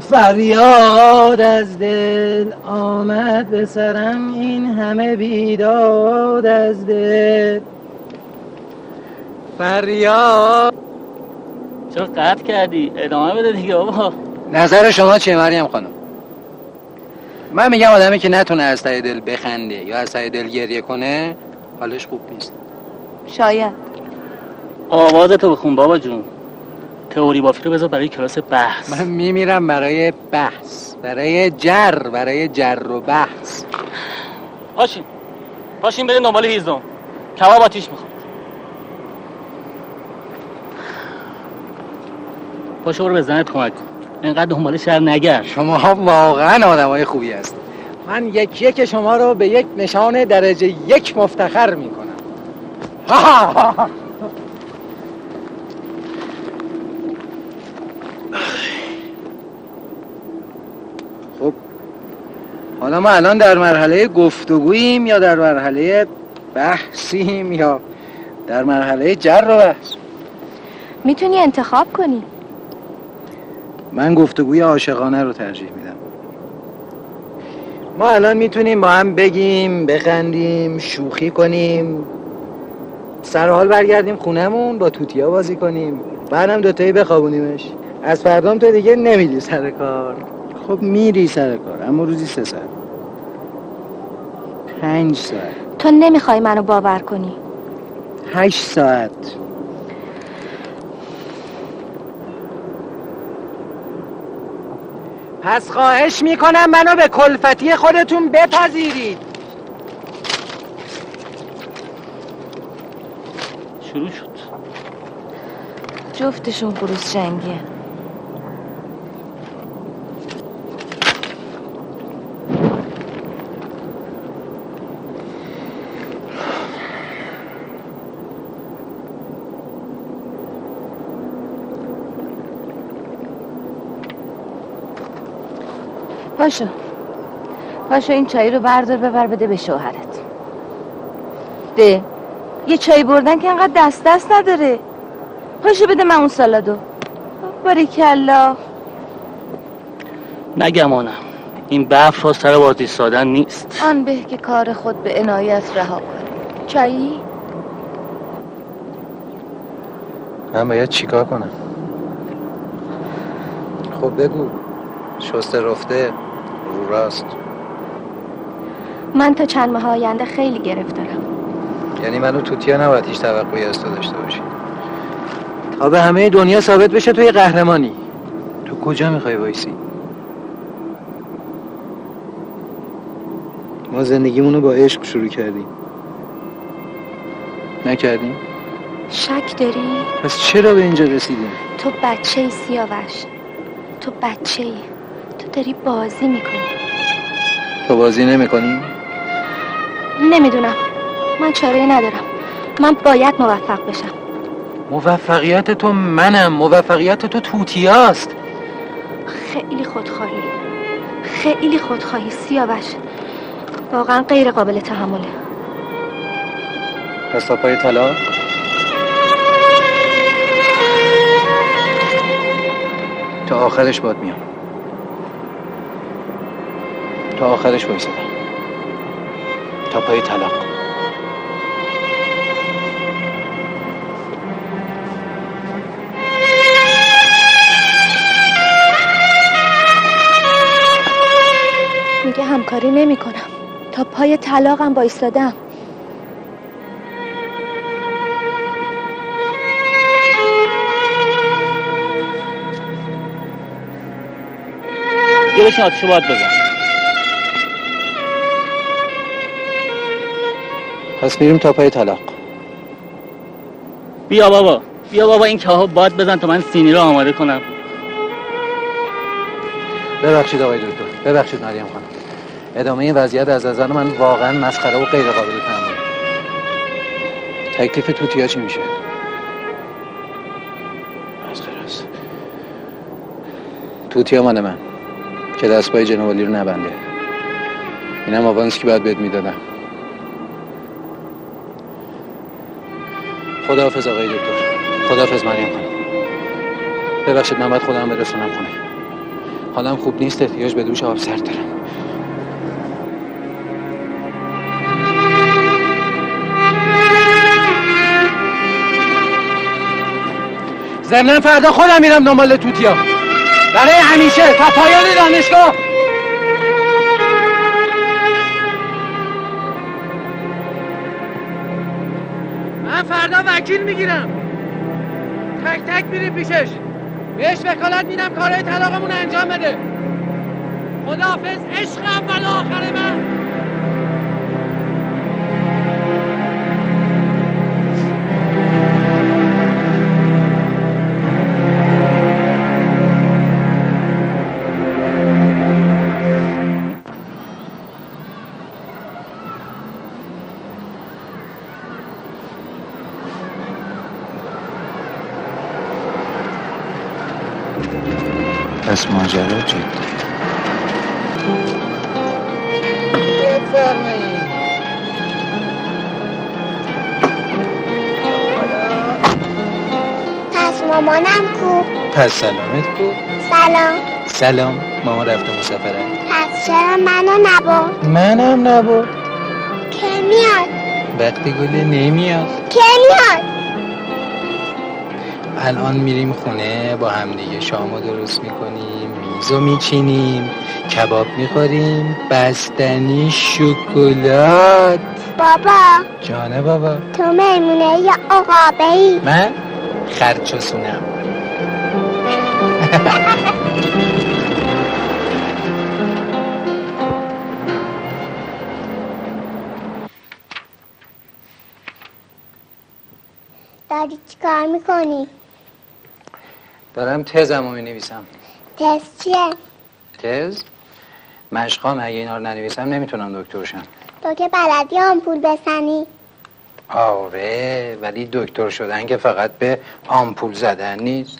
Speaker 7: فریاد از دل آمد به سرم. این همه بیداد از دل. فریاد.
Speaker 10: چرا قطع کردی؟ ادامه بده دیگه بابا.
Speaker 7: نظر شما چیه مریم خانم؟ من میگم آدمی که نتونه از ته دل بخنده یا از ته دل گریه کنه حالش خوب نیست.
Speaker 9: شاید.
Speaker 10: آوازتو بخون بابا جون. تئوری بافی رو بذار برای کلاس بحث.
Speaker 7: من میمیرم برای بحث. برای جر برای جر و بحث.
Speaker 10: پاشین پاشین بریم دنبال هیزم. کباب آتیش می‌خواد پاشو برو به زنت کمک کن. اینقدر دنبال شهر نگرد.
Speaker 7: شما واقعا آدمای خوبی هست من یک یک شما رو به یک نشان درجه یک مفتخر می‌کنم. خب حالا ما الان در مرحله گفتگوییم یا در مرحله بحثیم یا در مرحله جر و بحث؟
Speaker 3: می‌تونی انتخاب کنی.
Speaker 7: من گفتگوی عاشقانه رو ترجیح میدم. ما الان می‌تونیم با هم بگیم بخندیم شوخی کنیم سر حال برگردیم خونهمون با توتیا بازی کنیم بعدم دوتایی بخوابونیمش. از فردام تو دیگه نمیری سر کار. خب میری سر کار اما روزی سه ساعت. پنج ساعت.
Speaker 3: تو نمی‌خوای منو باور کنی.
Speaker 7: هشت ساعت. پس خواهش می‌کنم منو به کلفتی خودتون بپذیرید.
Speaker 10: شروع شد.
Speaker 9: جفتشون فروس جنگیه. پاشو پاشو این چایی رو بردار ببر بده به شوهرت. ده. یه چای بردن که انقدر دست دست نداره. پاشو بده من اون سالادو. باریکلا.
Speaker 10: نگمانم این برف را سر باز ایستادن نیست.
Speaker 9: آن به که کار خود به عنایت رها کنی چایی؟
Speaker 7: من باید چیکار کنم؟ خب بگو شسته رفته. رو راست
Speaker 3: من تا چند ماه آینده خیلی گرفتارم
Speaker 7: یعنی منو توتیا نباید هیچ توقعی از تو داشته باشی. تا به همه دنیا ثابت بشه تو یه قهرمانی. تو کجا می‌خوای وایسی؟ ما زندگیمونو با عشق شروع کردیم. نکردیم؟
Speaker 3: شک داری؟
Speaker 7: پس چرا به اینجا رسیدیم؟
Speaker 3: تو بچه ای سیاوش. تو بچه ای تو داری بازی می‌کنی.
Speaker 7: تو بازی نمی‌کنی؟
Speaker 3: نمی‌دونم. من چاره ندارم. من باید موفق بشم.
Speaker 7: موفقیت تو منم. موفقیت تو توتیاست.
Speaker 3: خیلی خودخواهی. خیلی خودخواهی. سیاوش. واقعا غیر قابل تحمله.
Speaker 7: پس تا پای طلاق؟ تا آخرش باد میام. تا آخرش وایسادم تا پای طلاق.
Speaker 3: میگه همکاری نمی کنم تا پای طلاقم بایستادم
Speaker 10: یه بشین آتیشو باید بزن.
Speaker 7: پس میریم تا پای طلاق.
Speaker 10: بیا بابا. بیا بابا این کاهو باد بزن تا من سینی رو آماده کنم.
Speaker 7: ببخشید آقای دکتر. ببخشید مریم خانم. ادامه این وضعیت از نظر من واقعا مسخره و غیر قابل تحمل تکلیف توتیا چی میشه؟ مسخره است. توتیا مال من که دستپای جنوالی رو نبنده. اینم آوانسی که باید بهت می‌دادم. خداحافظ آقای دکتر. خداحافظ مریم خانم ببخشید من باید خودم برسونم خونه. حالم خوب نیست احتیاج به دوش آب سرد دارم. ضمنا فردا خودم میرم دنبال توتیا. برای همیشه تا پایان دانشگاه
Speaker 11: فردا وکیل می‌گیرم. تک تک میریم پیشش. بهش وکالت میدم کارهای طلاقمون انجام بده. خداحافظ عشق اول و آخر من.
Speaker 7: پس سلامت کو
Speaker 8: سلام.
Speaker 7: سلام. ماما رفته مسافرت.
Speaker 8: پس چرا منو نبرد؟
Speaker 7: منم نبود
Speaker 8: که میاد؟
Speaker 7: وقتی گله نمیاد.
Speaker 8: که میاد؟
Speaker 7: الان میریم خونه با هم دیگه شامو درست می‌کنیم میزو میچینیم کباب می‌خوریم بستنی شکلات.
Speaker 8: بابا.
Speaker 7: جانه بابا.
Speaker 8: تو میمونه یا عقابه ای
Speaker 7: من خرچسونم
Speaker 8: داری چیکار می‌کنی؟
Speaker 7: دارم تزمو می‌نویسم.
Speaker 8: تست چیه؟
Speaker 7: تز؟ مشقام اگه اینا رو ننویسم نمی‌تونم دکتر شم.
Speaker 8: تو که بلدی آمپول بزنی؟
Speaker 7: آره ولی دکتر شدن که فقط به آمپول زدن نیست.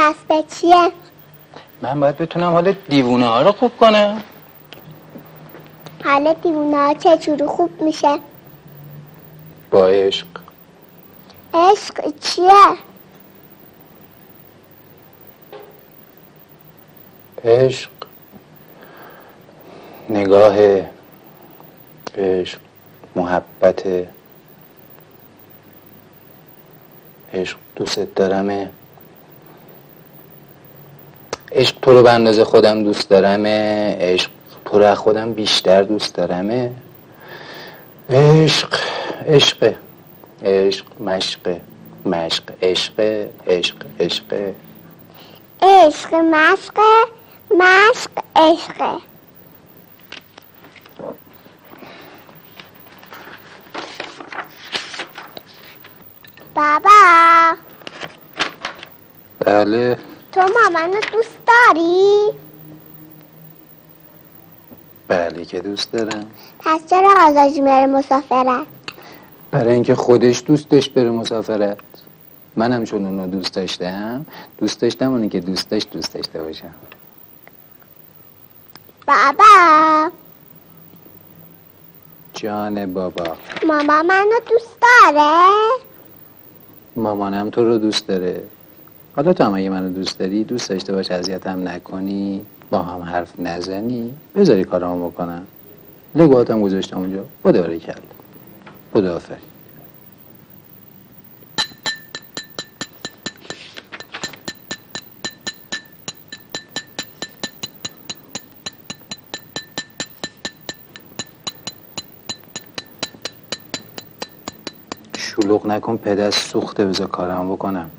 Speaker 8: پس به چیه؟
Speaker 7: من باید بتونم حال دیوونه ها رو خوب کنم
Speaker 8: حال دیوونه ها چجوری خوب میشه؟
Speaker 7: با عشق
Speaker 8: عشق چیه؟
Speaker 7: عشق نگاه عشق محبت عشق دوست دارمه عشق تو رو به اندازه خودم دوست دارمه عشق تو رو خودم بیشتر دوست دارمه. عشق عشق عشق مشق مشق عشق عشق عشق.
Speaker 8: عشق مشق مشق عشقه بابا.
Speaker 7: بله.
Speaker 8: تو مامانو دوست داری؟
Speaker 7: بله که دوست دارم
Speaker 8: پس چرا آزاجی میره مسافرت؟
Speaker 7: برای اینکه خودش دوست داشت بره مسافرت منم چون اونو دوست داشتم دوست داشتم اونی که دوست داشت دوست داشته باشم
Speaker 8: بابا
Speaker 7: جان بابا
Speaker 8: ماما منو دوست داره؟
Speaker 7: مامانم تو رو دوست داره حالا تو هم اگه منو دوست داری دوست داشته باش اذیتم نکنی با هم حرف نزنی بذاری کارامو بکنم. لگواتم گذاشتم اونجا. بود برای کرد بود آفر شلوغ نکن پدر سوخته بذار کارم بکنم.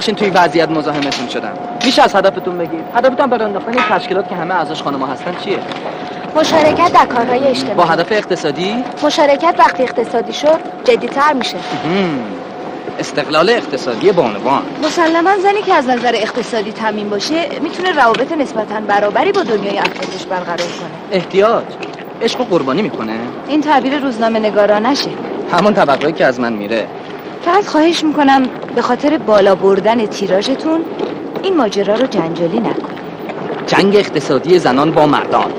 Speaker 1: ببخشید توی وضعیت مزاحمتون شدم. میشه از هدفتون بگید. هدفتون برای انداختن این تشکیلات که همه اعضاش خانم‌ها هستن چیه؟
Speaker 9: مشارکت در کارهای اجتماعی.
Speaker 1: با هدف اقتصادی؟
Speaker 9: مشارکت وقتی اقتصادی شد جدیتر میشه.
Speaker 1: استقلال اقتصادی بانوان.
Speaker 9: مسلما زنی که از نظر اقتصادی تامین باشه می‌تونه روابط نسبتا برابری با دنیای اطرافش برقرار کنه.
Speaker 1: احتیاج. عشق و قربانی می‌کنه.
Speaker 9: این تعبیر روزنامه نگارانشه.
Speaker 1: همون طبقه‌ای که از من میره.
Speaker 9: فقط خواهش می‌کنم به خاطر بالا بردن تیراژتون این ماجرا رو جنجالی نکن.
Speaker 1: جنگ اقتصادی زنان با مردان.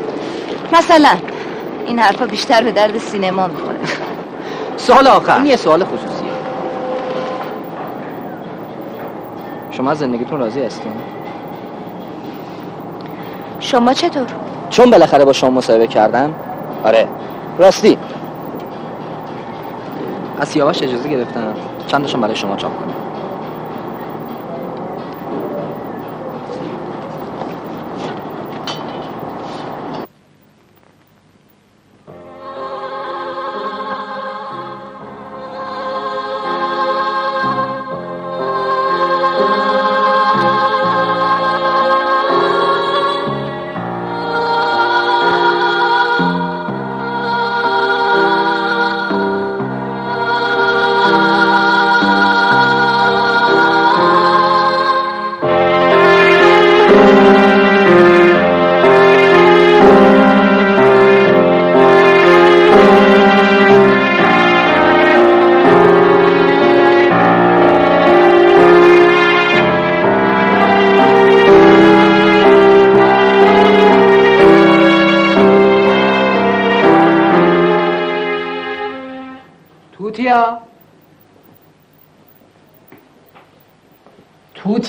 Speaker 9: مثلا این حرفا بیشتر به درد سینما می‌خوره.
Speaker 1: سوال آخر. این یه سوال خصوصیه. شما از زندگیتون راضی هستین؟
Speaker 9: شما چطور؟
Speaker 1: چون بالاخره با شما مصاحبه کردم. آره. راستی. از سیاوش اجازه گرفتم. چند تاشون برای شما چاپ کنم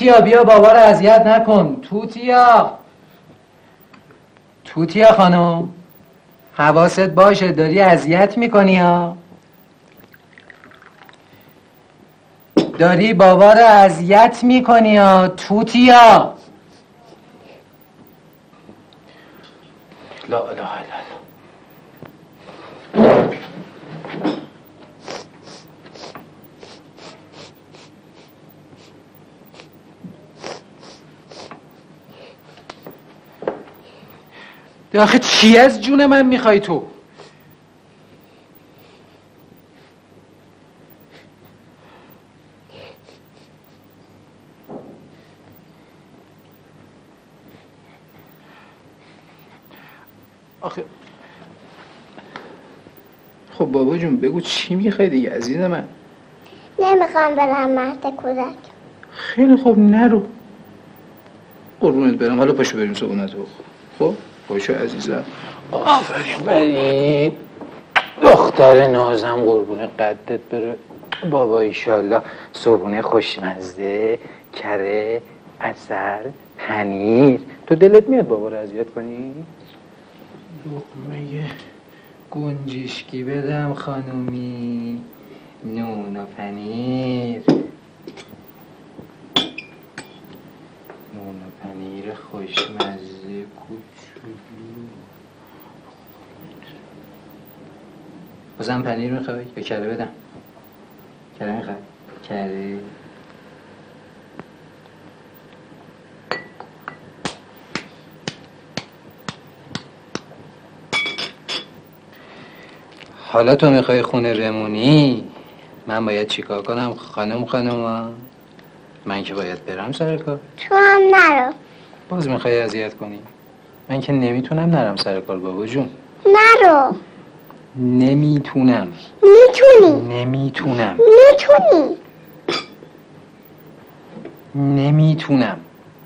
Speaker 7: توتیا بیا بابا رو اذیت نکن. توتیا. توتیا خانم حواست باشه داری اذیت می‌کنی ها. داری بابا رو اذیت می‌کنی ها. توتیا لا اله الا الله آخه چی از جون من می‌خوای تو؟ آخه خب بابا جون بگو چی می‌خوای دیگه عزیز من؟
Speaker 8: نمی‌خوام برم مهد کودک.
Speaker 7: خیلی خوب نرو. قربونت برم حالا پاشو بریم صبحونه تو.
Speaker 13: باشه عزیزم.
Speaker 7: آفرین دختر نازم قربون قدت بره. بابا ایشالله صبحونه خوشمزه کره اصل پنیر. تو دلت میاد بابا رو اذیت کنی؟ لقمه گنجشکی بدم خانومی؟ نون و پنیر نون و پنیر خوشمزه کوچولو بازم پنیر می‌خوای؟ به کره بدم. کره می‌خوای؟ کره. حالا تو می‌خوای خونه بمونی؟ من باید چیکار کنم؟ خانم خانم. من که باید برم سر کار.
Speaker 8: تو هم نرو.
Speaker 7: باز می‌خوای اذیت کنی؟ من که نمی‌تونم نرم سر کار بابا جون.
Speaker 8: نرو.
Speaker 7: نمی‌تونم.
Speaker 8: می‌تونی.
Speaker 7: نمی‌تونم.
Speaker 8: می‌تونی.
Speaker 7: نمی‌تونم.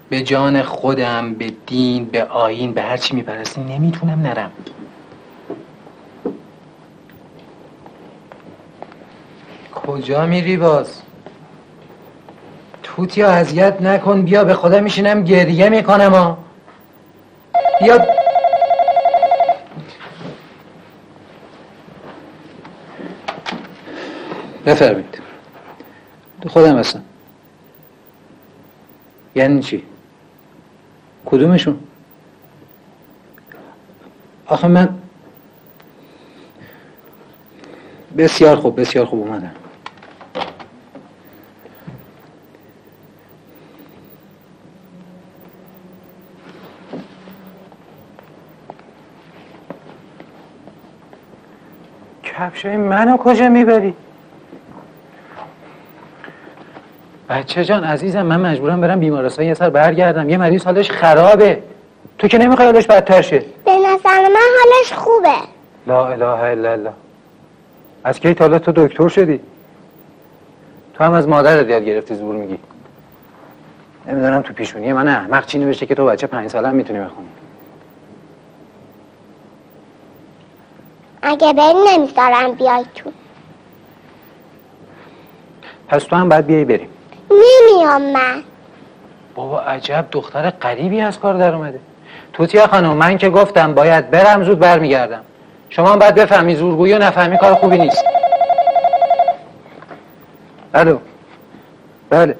Speaker 7: به جان خودم به دین به آین به هر چی میپرستی نمی‌تونم نرم. کجا میری باز؟ توتیا اذیت نکن بیا به خدا میشینم گریه می‌کنم ها بیا بفرمید خودم هستم. یعنی چی؟ کدومشون؟ آخه من بسیار خوب بسیار خوب اومدم. کفشای منو کجا می‌بری؟ بچه جان عزیزم من مجبورم برم بیمارستان یه سر برگردم. یه مریض حالش خرابه. تو که نمی‌خوای حالش بدتر شه.
Speaker 8: به نظر من حالش خوبه.
Speaker 7: لا اله الا الله. از کی تا حالا تو دکتر شدی؟ تو هم از مادرت یاد گرفتی زور میگی. نمی‌دونم تو پیشونی من احمق چی نوشته که تو بچه پنج ساله هم می‌تونی بخونی.
Speaker 8: اگه بری نمی‌ذارم بیای تو.
Speaker 7: پس تو هم باید بیای بریم.
Speaker 8: نمیام من.
Speaker 7: بابا عجب دختر غریبی از کار در اومده. توتیا خانم من که گفتم باید برم زود برمیگردم. شما هم باید بفهمی زورگویی و نفهمی کار خوبی نیست. الو. بله.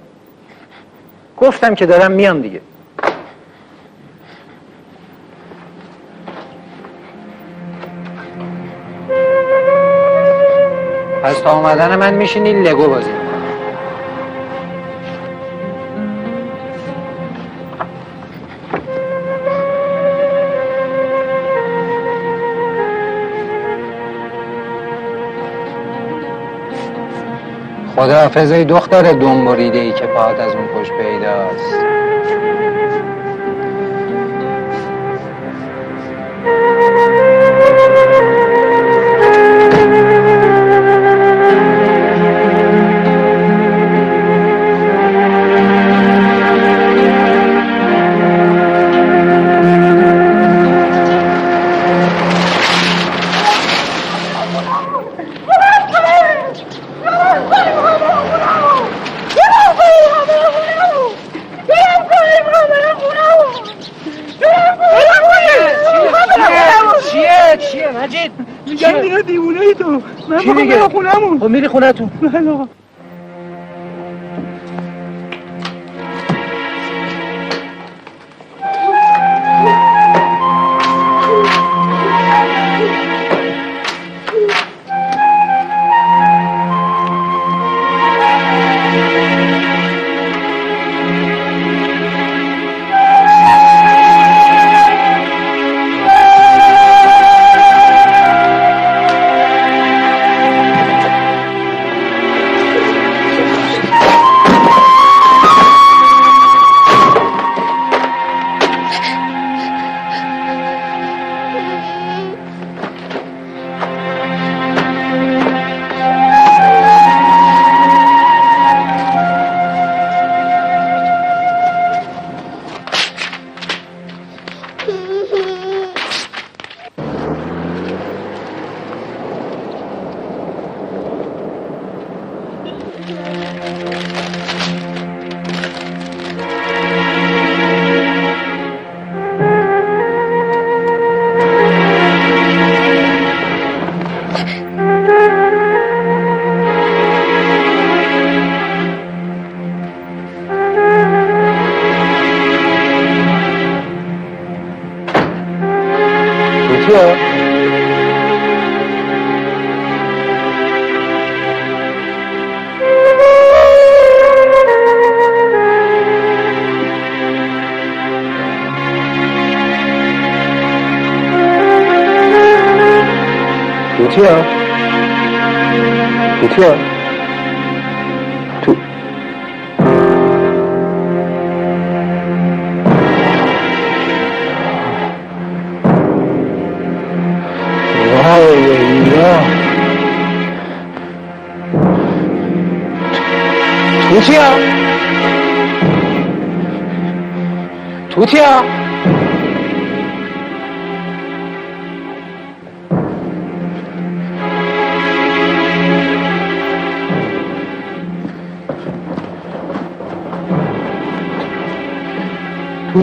Speaker 7: گفتم که دارم میام دیگه. پس تا اومدن من میشینی لگو بازی. خدا حافظه دختر دم بریده ای که پاهات از اون پشت پیداست
Speaker 11: خونه همون خب میری خونه تو نه بله آقا. من
Speaker 7: چی
Speaker 11: می‌خوام
Speaker 7: میگه؟
Speaker 11: برم خونمون
Speaker 7: خب میری خونتون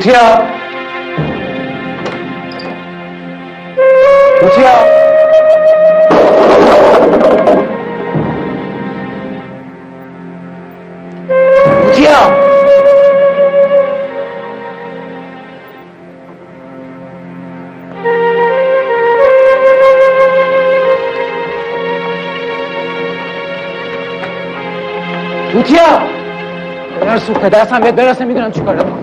Speaker 11: بله آقا.
Speaker 13: توتیا توتیا تو وای الله توتیا توتیا توتیا توتیا توتیا توتیا اینا سوخته دستم بهت برسه می‌دونم چیکار کنم توتیا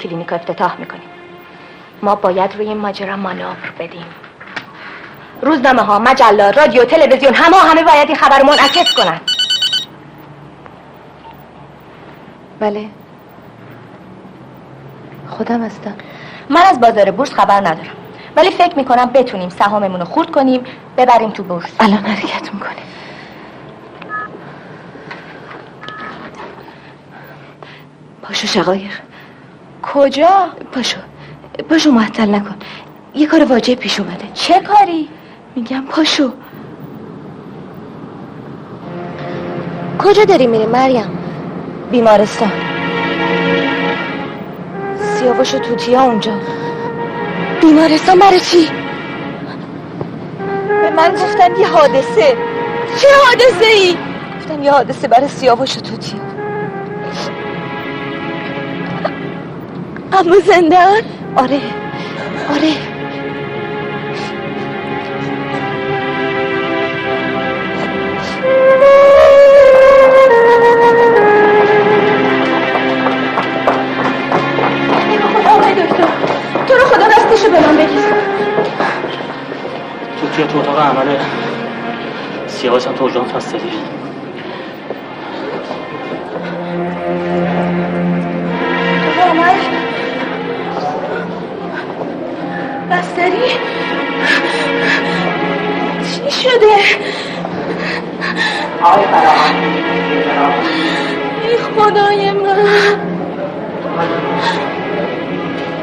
Speaker 3: کلینیک افتتاح می‌کنیم. ما باید روی این ماجرا مانور بدیم. روزنامه ها مجلات رادیو تلویزیون همه همه باید این خبر منعکس کنن
Speaker 9: بله. خودم هستم.
Speaker 3: من از بازار بورس خبر ندارم. ولی فکر می‌کنم بتونیم سهاممون رو خورد کنیم ببریم تو بورس.
Speaker 9: الان حرکت می‌کنیم پاشو شقایق.
Speaker 3: کجا؟
Speaker 9: پاشو پاشو معطل نکن یه کار واجب پیش اومده
Speaker 3: چه کاری؟
Speaker 9: میگم پاشو
Speaker 3: کجا داری میری مریم؟ بیمارستان سیاوش و توتیا اونجا بیمارستان برای چی؟ به من گفتن یه حادثه چه حادثه ای؟ گفتن یه حادثه برای سیاوش و توتیا اما زندان؟ آره. آره. آقای دکتر تو رو خدا دستشو به من بگیر
Speaker 10: توتیا تو اتاق عمله سیاوش هم تو اورژانس بستری
Speaker 3: بستری چی شده؟ ای خدای من.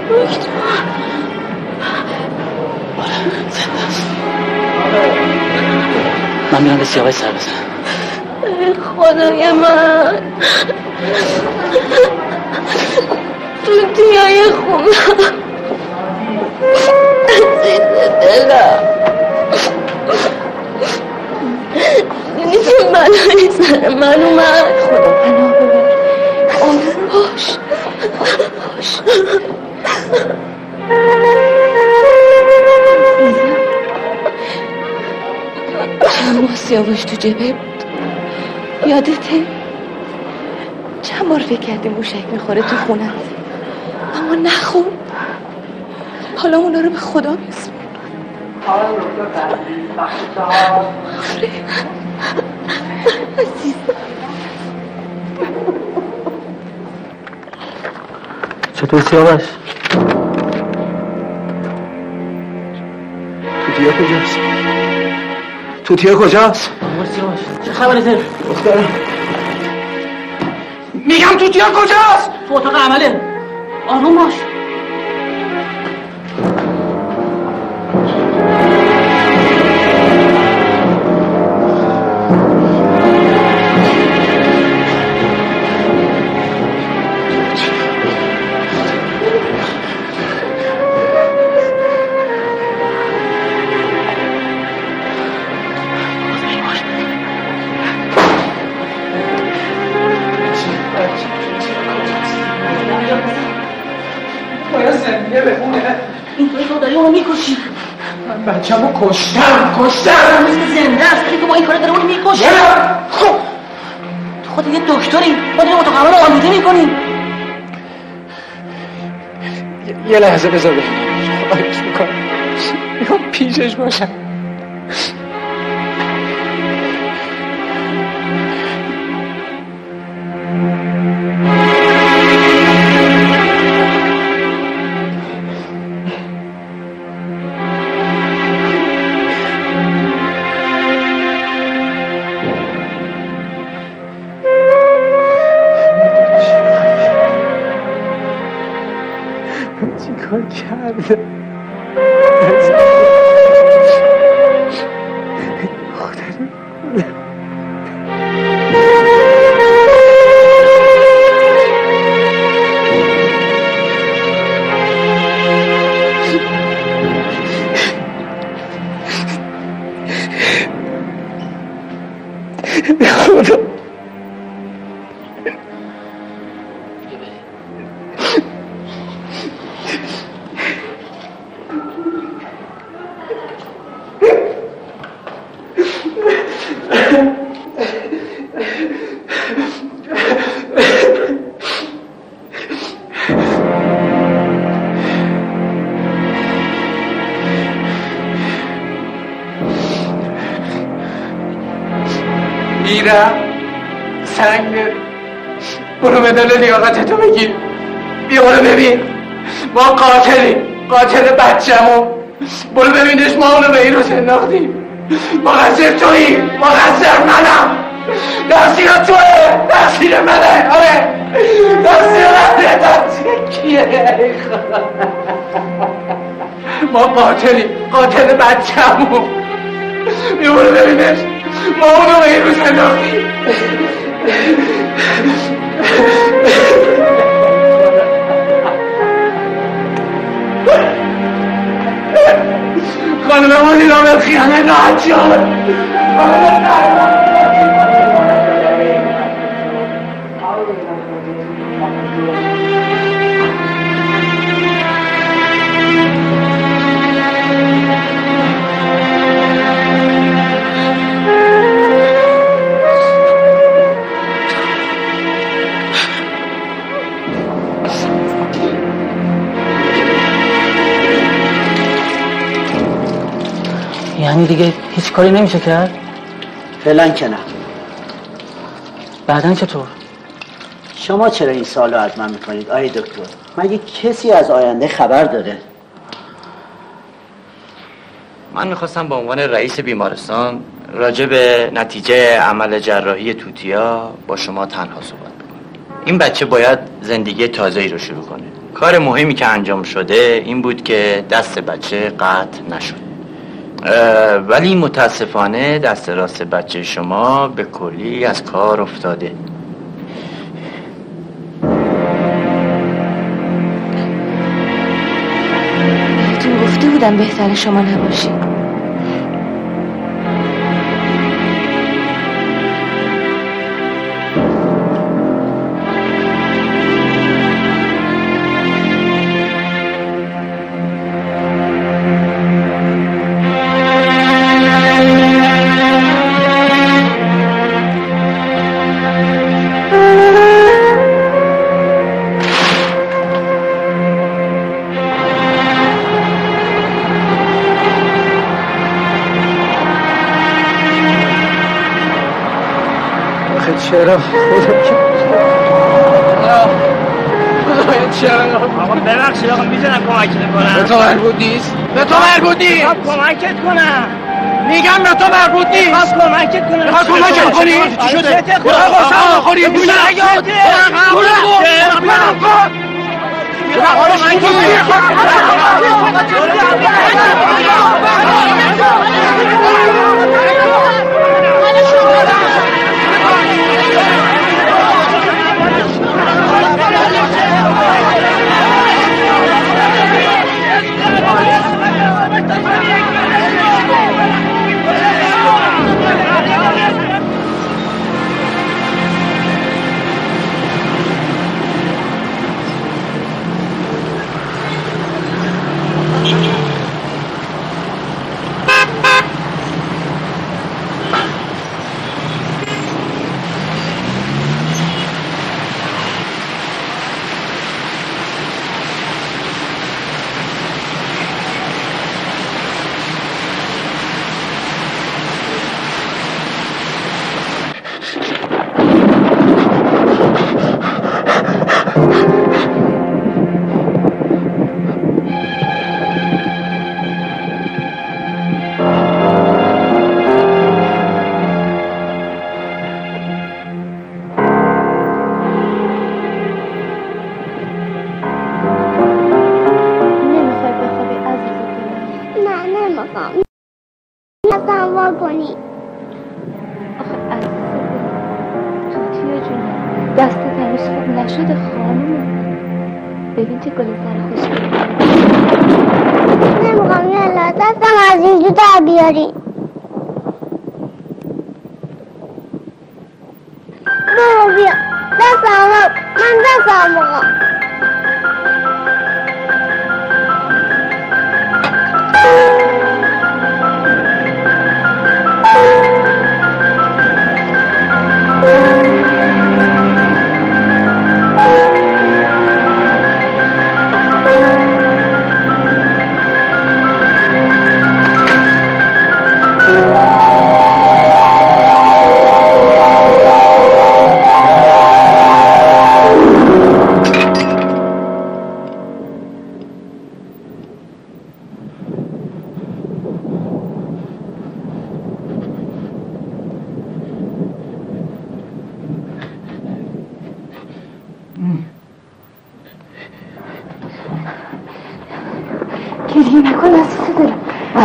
Speaker 3: دکتر.
Speaker 10: من میرم به سیاوش سر بزنم.
Speaker 3: ای خدای من. تو دیای خونم دلم بلایی سر من باش
Speaker 9: سیاوش تو جبه بود یادته چند بار فکر کردیم موشک می‌خوره تو خونه اما نخون حالا اونا رو به خدا بسپر
Speaker 11: چطور سیاوش؟ توتیا کجاست؟ توتیا کجاست؟
Speaker 14: سیاوش چه خبرته؟
Speaker 11: دخترم میگم توتیا کجاست؟
Speaker 14: تو اتاق عمله آروم باش
Speaker 11: کشتم کشتم.
Speaker 14: مثل زنده است. ولی تو با این کار داری اونو می‌کشی خب. تو خود یه دکتری. ما داریم اتاق عمل آلوده می‌کنیم.
Speaker 11: یه لحظه بذار ببینم. خواهش می‌کنم. می‌خوام پیشش باشم. ما قاتلیم قاتل بچه‌مو بیا برو ببینش ما اونو به این روز انداختیم خانم مدیر عامل خیانت راحت شد
Speaker 14: یعنی دیگه هیچ کاری نمیشه کرد؟
Speaker 15: فعلا که نه.
Speaker 14: بعدا چطور؟
Speaker 15: شما چرا این سوال رو از من می‌کنید آی دکتر؟ مگه کسی از آینده خبر داره
Speaker 16: من می‌خواستم به عنوان رئیس بیمارستان راجع به نتیجه عمل جراحی توتیا با شما تنها صحبت بکنم. این بچه باید زندگی تازه‌ای رو شروع کنه. کار مهمی که انجام شده این بود که دست بچه قطع نشد. ولی متاسفانه دست راست بچه شما به کلی از کار افتاده.
Speaker 3: بهتون گفته بودم بهتر شما نباشی
Speaker 10: کمک کنم
Speaker 11: به تو مربوط نیست؟ به تو مربوط نیست.
Speaker 10: می‌خوام کمکت کنم.
Speaker 11: میگم به تو مربوط نیست.
Speaker 10: می‌خوام کمکت کنم.
Speaker 11: می‌خوام کمکت کنی؟ چی شده؟ برو قسم بخوری پول نگیر پول
Speaker 3: نمی‌خوای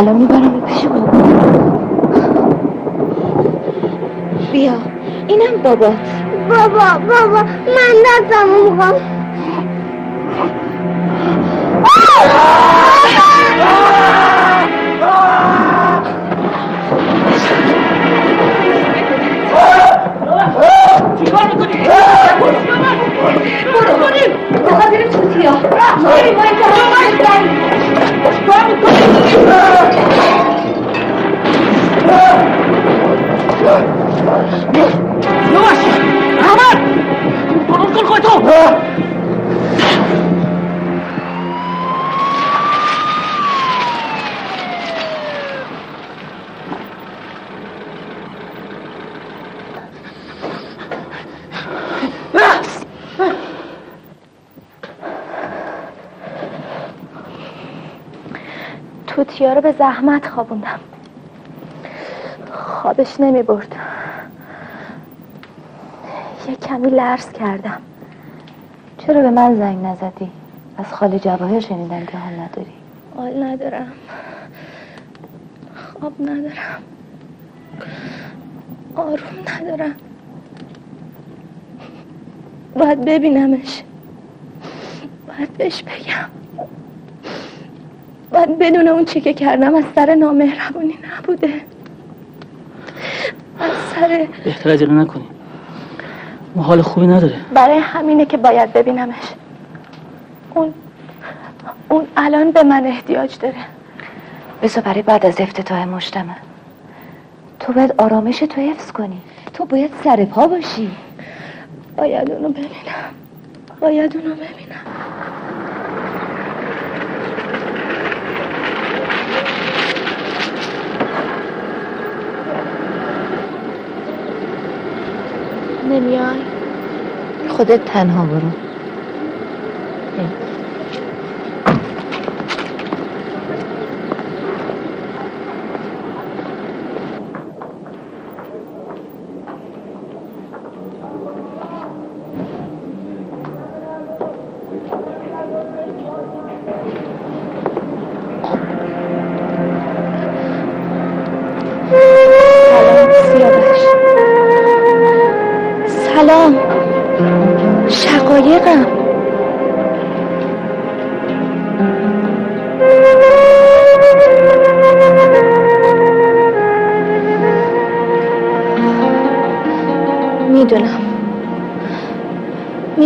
Speaker 3: الان می‌برم پیش بابا. بیا. اینم بابات
Speaker 8: بابا بابا من دستم می‌خوام.
Speaker 3: زحمت خوابوندم. خوابش نمی برد. یه کمی لرز کردم.
Speaker 9: چرا به من زنگ نزدی؟ از خاله جواهر شنیدم که حال نداری.
Speaker 3: حال ندارم. خواب ندارم. آروم ندارم. باید ببینمش. باید بهش بگم. باید بدون اون چی که کردم از سر نامهربونی نبوده. از سر
Speaker 10: بهتر عجله نکنی ما حال خوبی نداره.
Speaker 3: برای همینه که باید ببینمش. اون اون الان به من احتیاج داره.
Speaker 9: بذار برای بعد از افتتاح مجتمع. تو باید آرامش تو حفظ کنی. تو باید سر پا باشی.
Speaker 3: باید اونو ببینم. باید اونو ببینم. نمیای؟
Speaker 9: خودت تنها برو.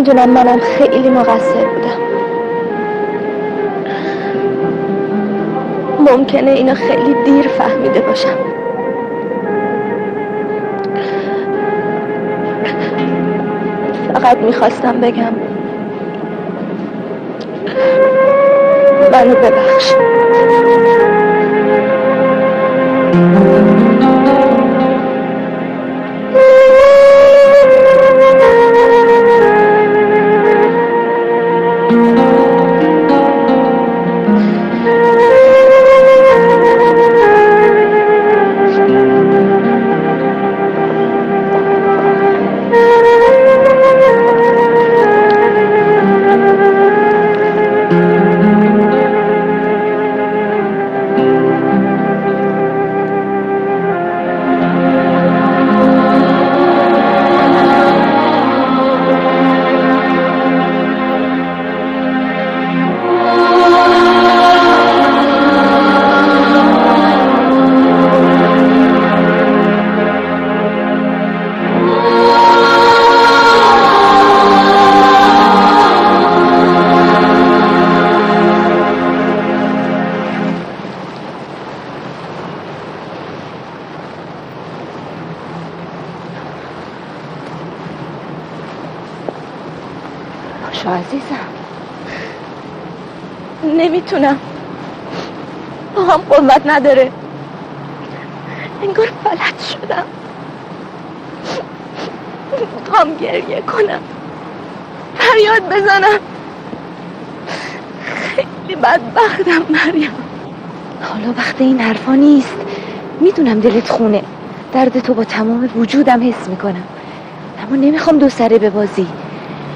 Speaker 3: می‌دونم منم خیلی مقصر بودم. ممکنه اینو خیلی دیر فهمیده باشم. فقط می‌خواستم بگم. منو ببخش. نمی‌تونم با هم قوت نداره. انگار فلج شدم. می‌خوام گریه کنم. فریاد بزنم. خیلی بدبختم مریم.
Speaker 12: حالا وقت این حرفا نیست. می‌دونم دلت خونه. درد تو با تمام وجودم حس می‌کنم. اما نمی‌خوام دو سره ببازی.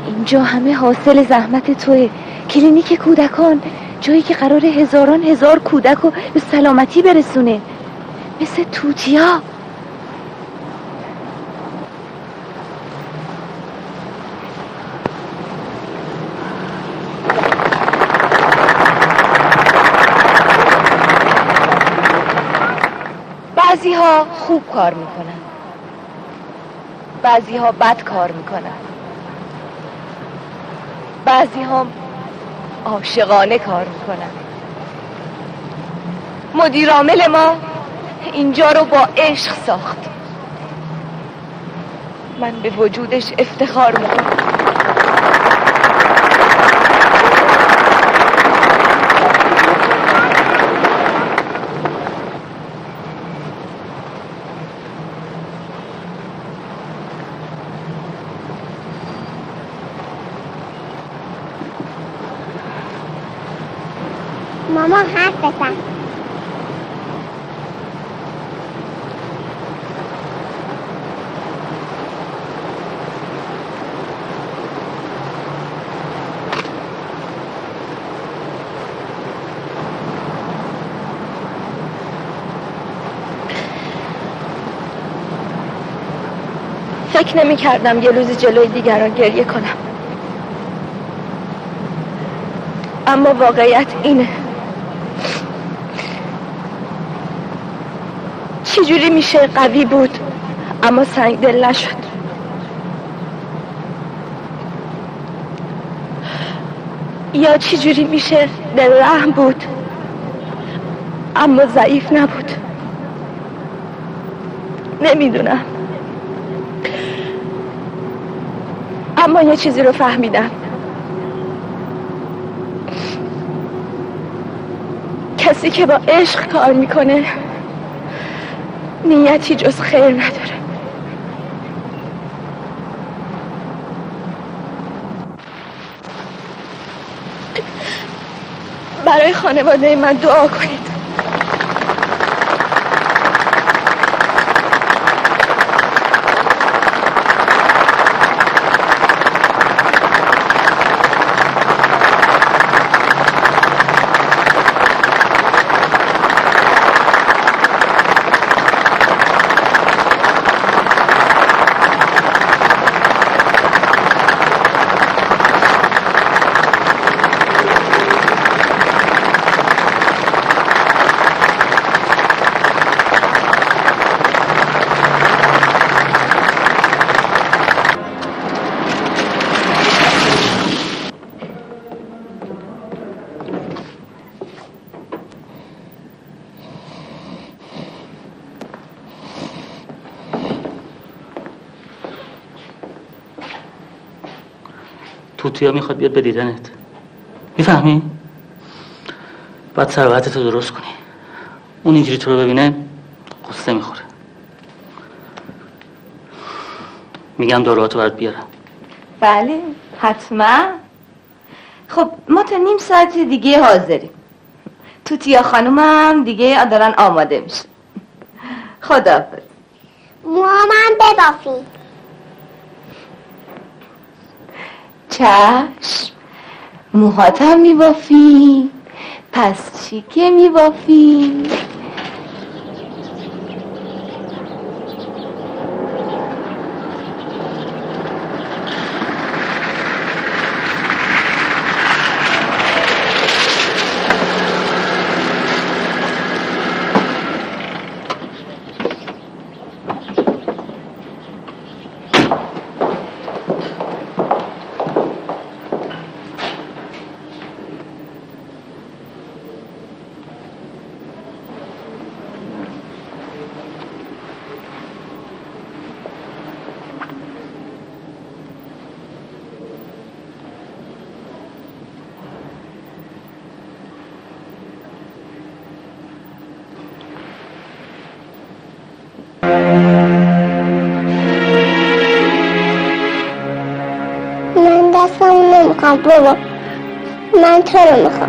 Speaker 12: اینجا همه حاصل زحمت توه. کلینیک کودکان. جایی که قرار هزاران هزار کودک رو به سلامتی برسونه. مثل توتیا.
Speaker 3: بعضی ها خوب کار می‌کنن. بعضی ها بد کار می‌کنن. بعضی ها عاشقانه کار می‌کنن مدیر عامل ما اینجا رو با عشق ساخت. من به وجودش افتخار می‌کنم
Speaker 8: ماما حرف بزن
Speaker 3: فکر نمی کردم یه روزی جلوی دیگران گریه کنم. اما واقعیت اینه. چجوری میشه قوی بود اما سنگ دل نشد؟ یا چجوری میشه دل رحم بود اما ضعیف نبود؟ نمی‌دونم. اما یه چیزی رو فهمیدم. کسی که با عشق کار می‌کنه نیتی جز خیر نداره. برای خانواده من دعا کنید.
Speaker 10: توتیا می‌خواد بیاد به دیدنت. می‌فهمی؟ باید سراحتت رو درست کنی. اون اینجوری تو رو ببینه قصه می‌خوره. میگم داروهاتو برات بیارم.
Speaker 3: بله حتما. خب ما تا نیم ساعت دیگه حاضریم. توتیا خانومم دیگه دارن آماده میشه خداحافظ.
Speaker 8: موهامم ببافی.
Speaker 3: چشم موهاتم میبافی. پس چی که میبافی؟
Speaker 8: من